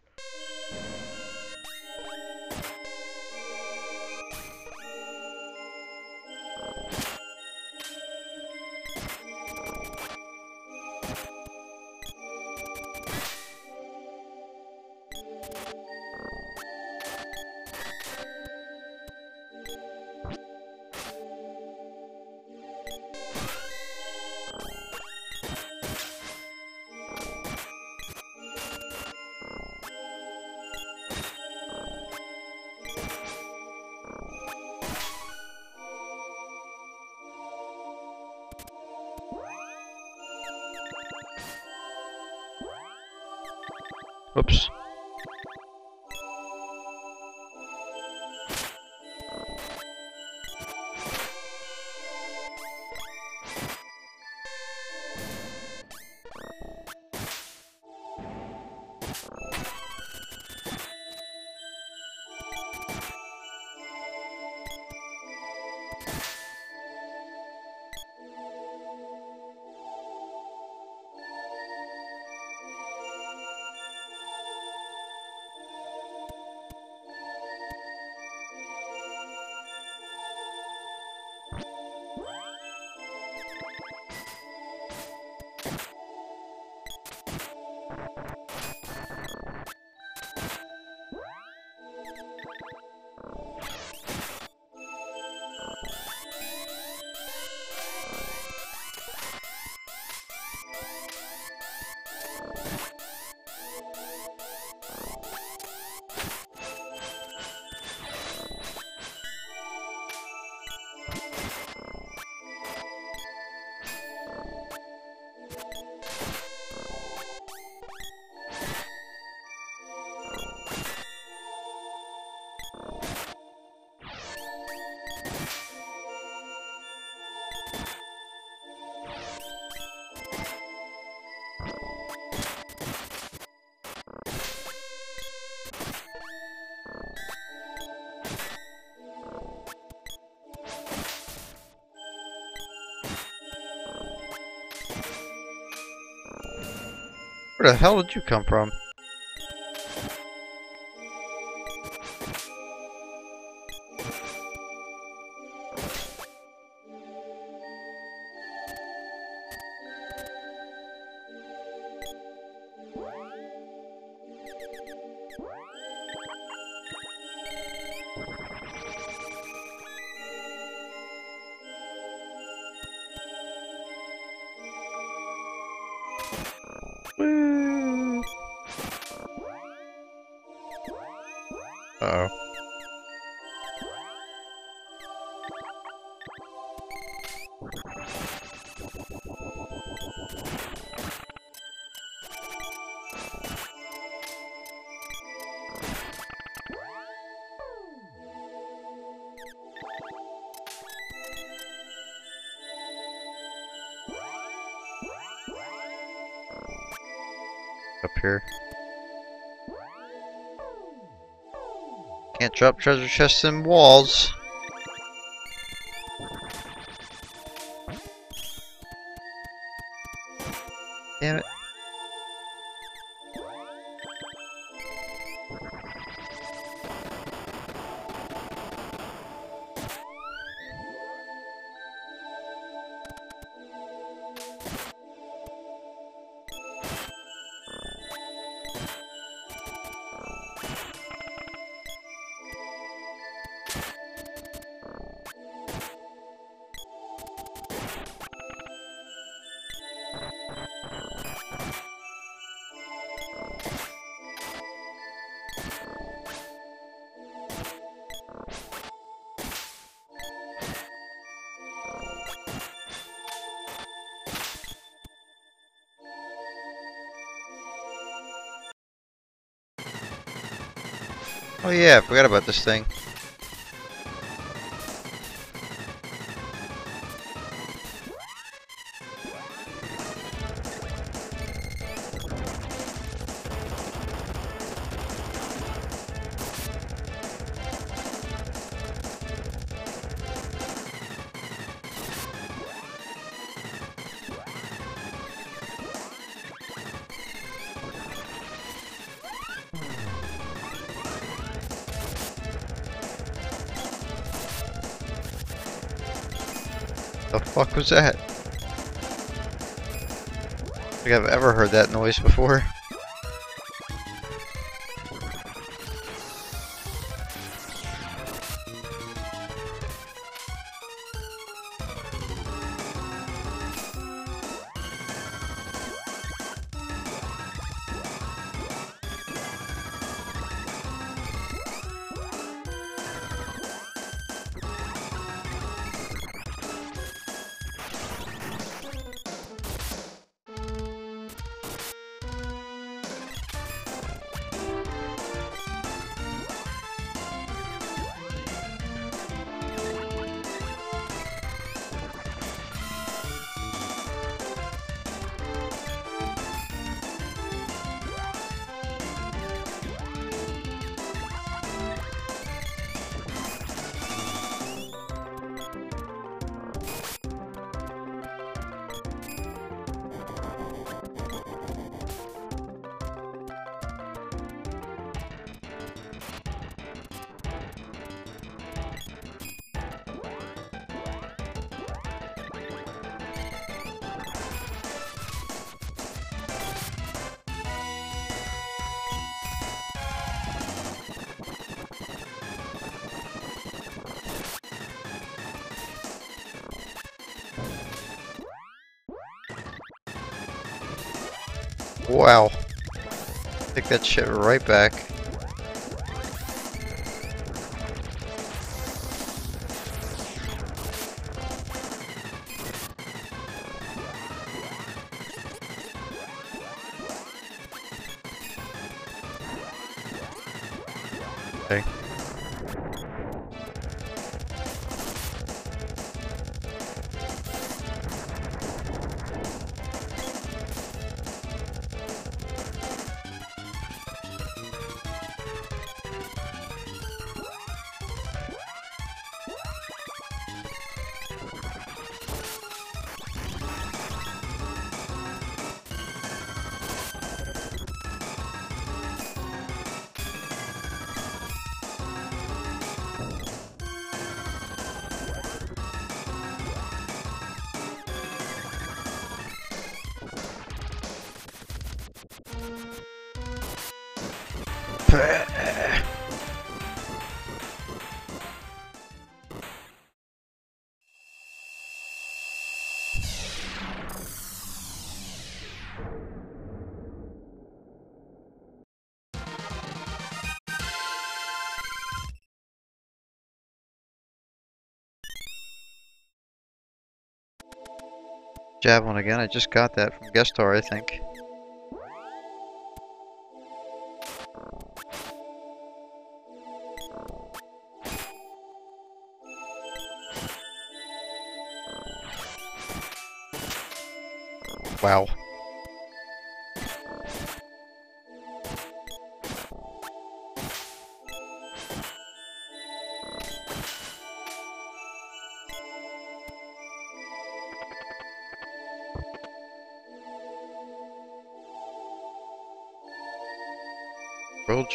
Where the hell did you come from? Drop treasure chests in walls. Oh yeah, I forgot about this thing. Was that? I think I've ever heard that noise before. That shit right back. Javelin again, I just got that from Geshtar, I think. Wow.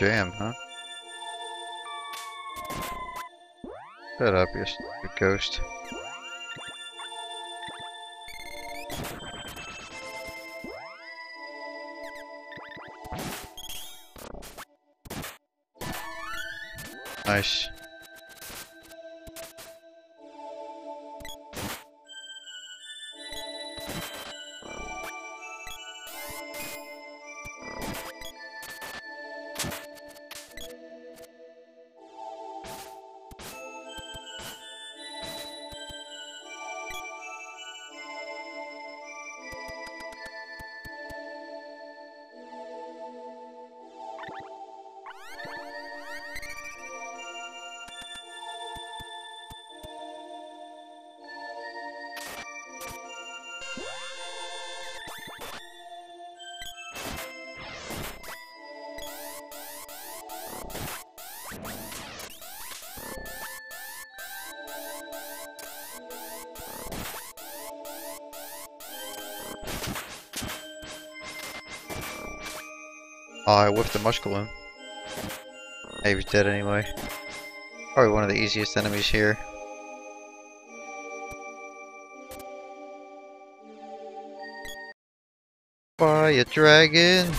Jam, huh? Shut up, you ghost. Nice. Whiffed the mushkaloon. He was dead anyway. Probably one of the easiest enemies here. Fire dragon!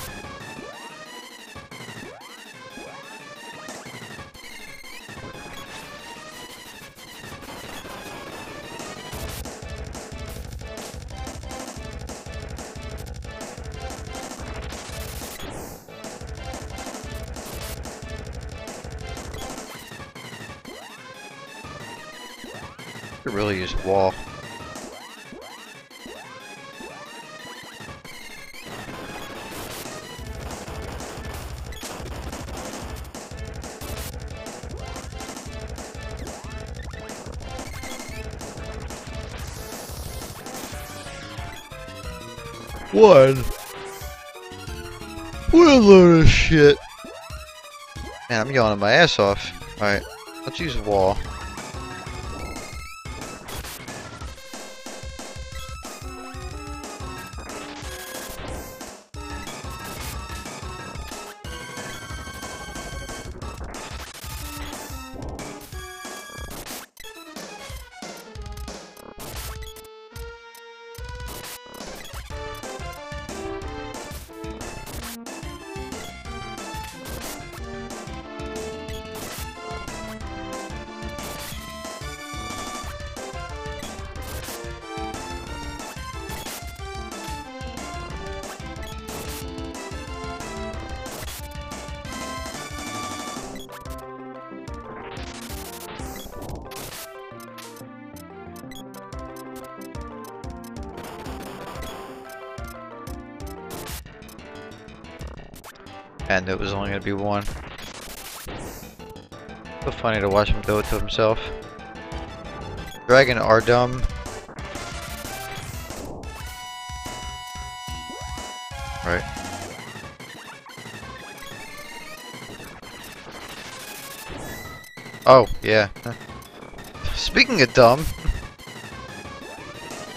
Wall. One. What a load of shit. Man, I'm yawning my ass off. Alright, let's use wall. One. So funny to watch him do it to himself. Dragon are dumb. Right. Oh, yeah. Speaking of dumb.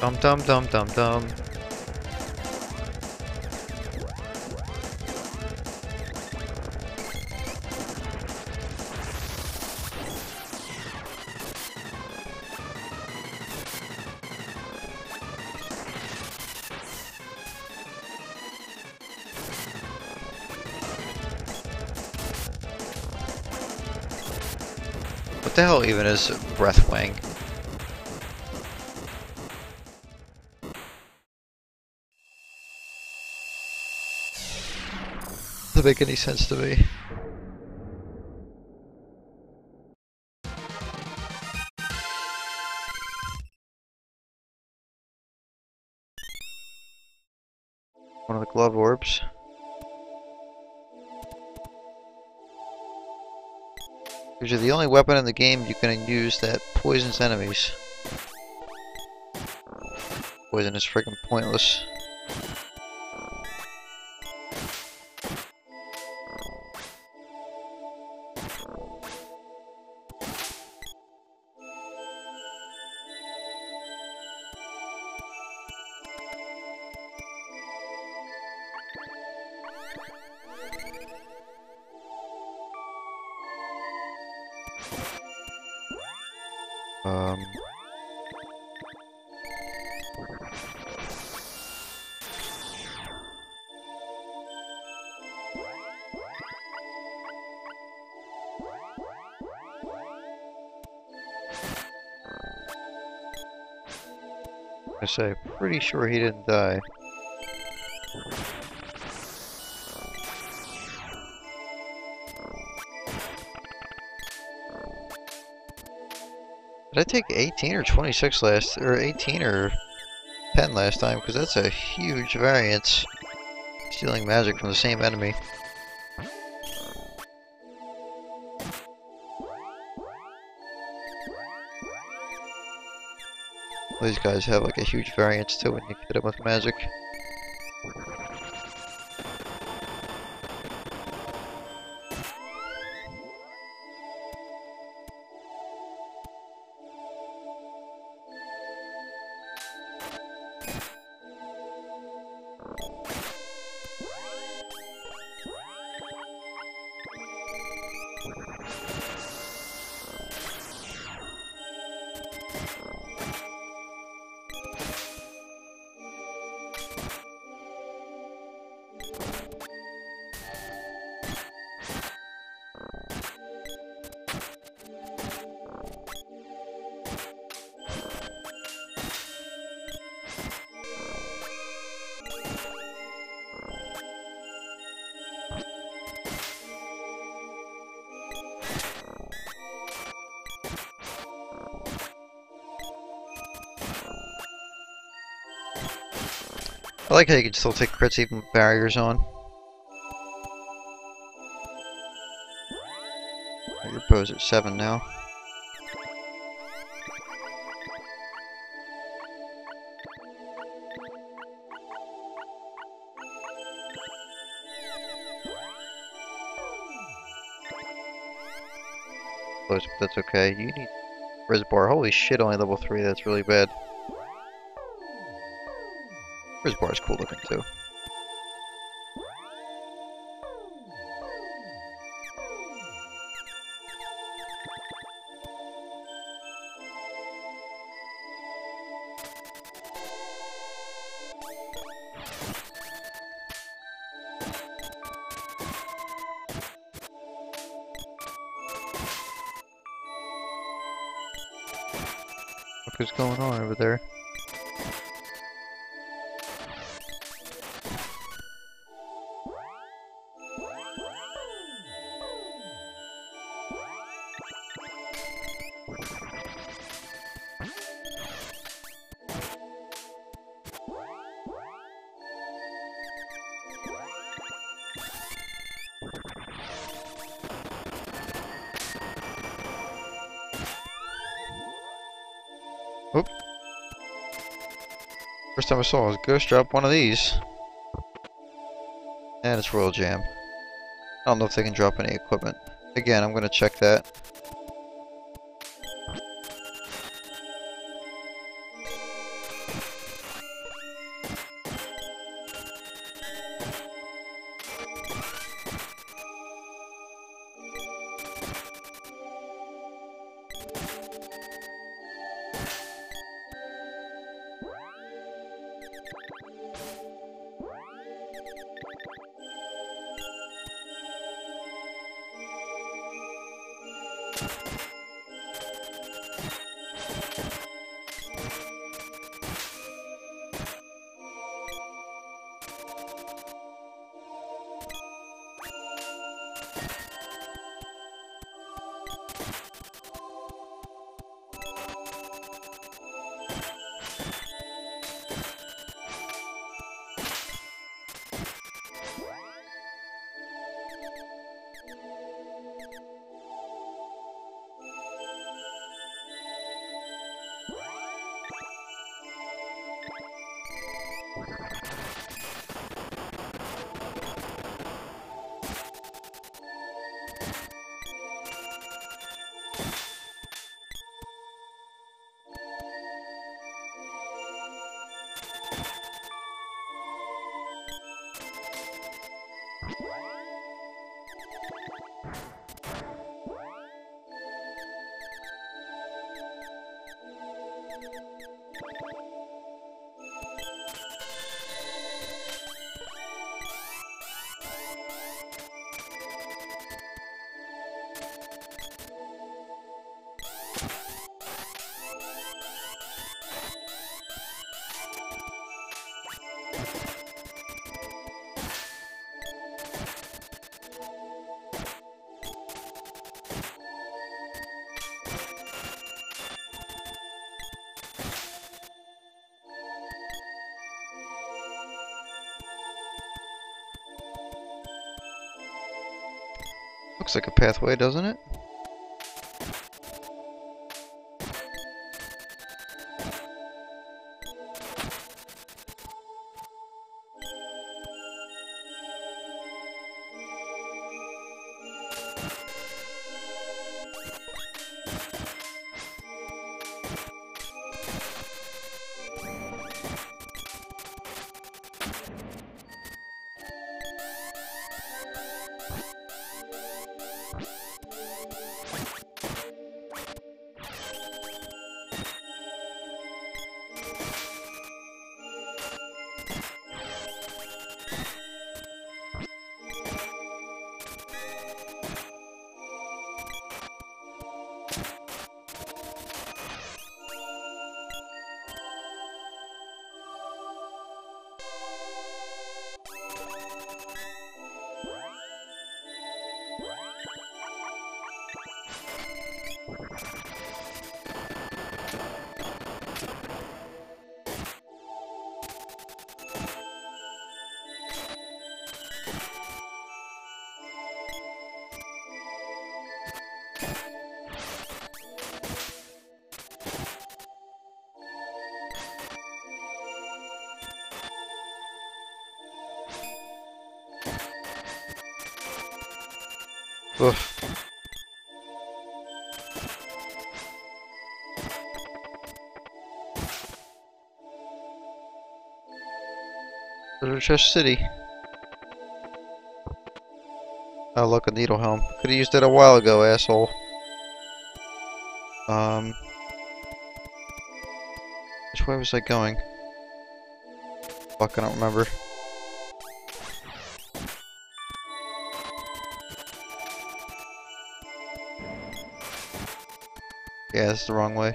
Dum dum dum dum dum. What the hell even is Doesn't make any sense to me. Only weapon in the game you can use that poisons enemies. Poison is freaking pointless. I say, pretty sure he didn't die. Did I take 18 or 26 last, or 18 or 10 last time? Because that's a huge variance. Stealing magic from the same enemy. These guys have like a huge variance too when you hit them with magic. I like how you can still take crits even with barriers on. Your bow's at 7 now. Close, but that's okay. You need Rizbar. Holy shit, only level 3. That's really bad. Rizbar is cool looking too. Saw was Ghost drop one of these. And it's Royal Jam. I don't know if they can drop any equipment. Again, I'm gonna check that. Like a pathway, doesn't it? Chest City. Oh, look, a needle helm. Could have used it a while ago, asshole. Um. Which way was I going? Fuck, I don't remember. Yeah, that's the wrong way.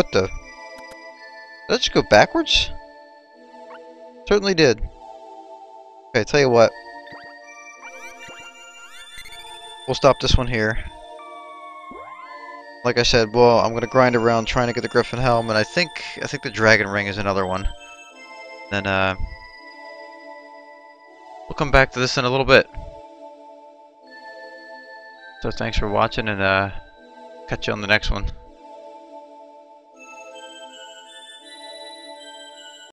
What the? Did that just go backwards? Certainly did. Okay, tell you what. We'll stop this one here. Like I said, well, I'm gonna grind around trying to get the Griffin Helm, and I think I think the Dragon Ring is another one. Then uh, we'll come back to this in a little bit. So thanks for watching, and uh, catch you on the next one.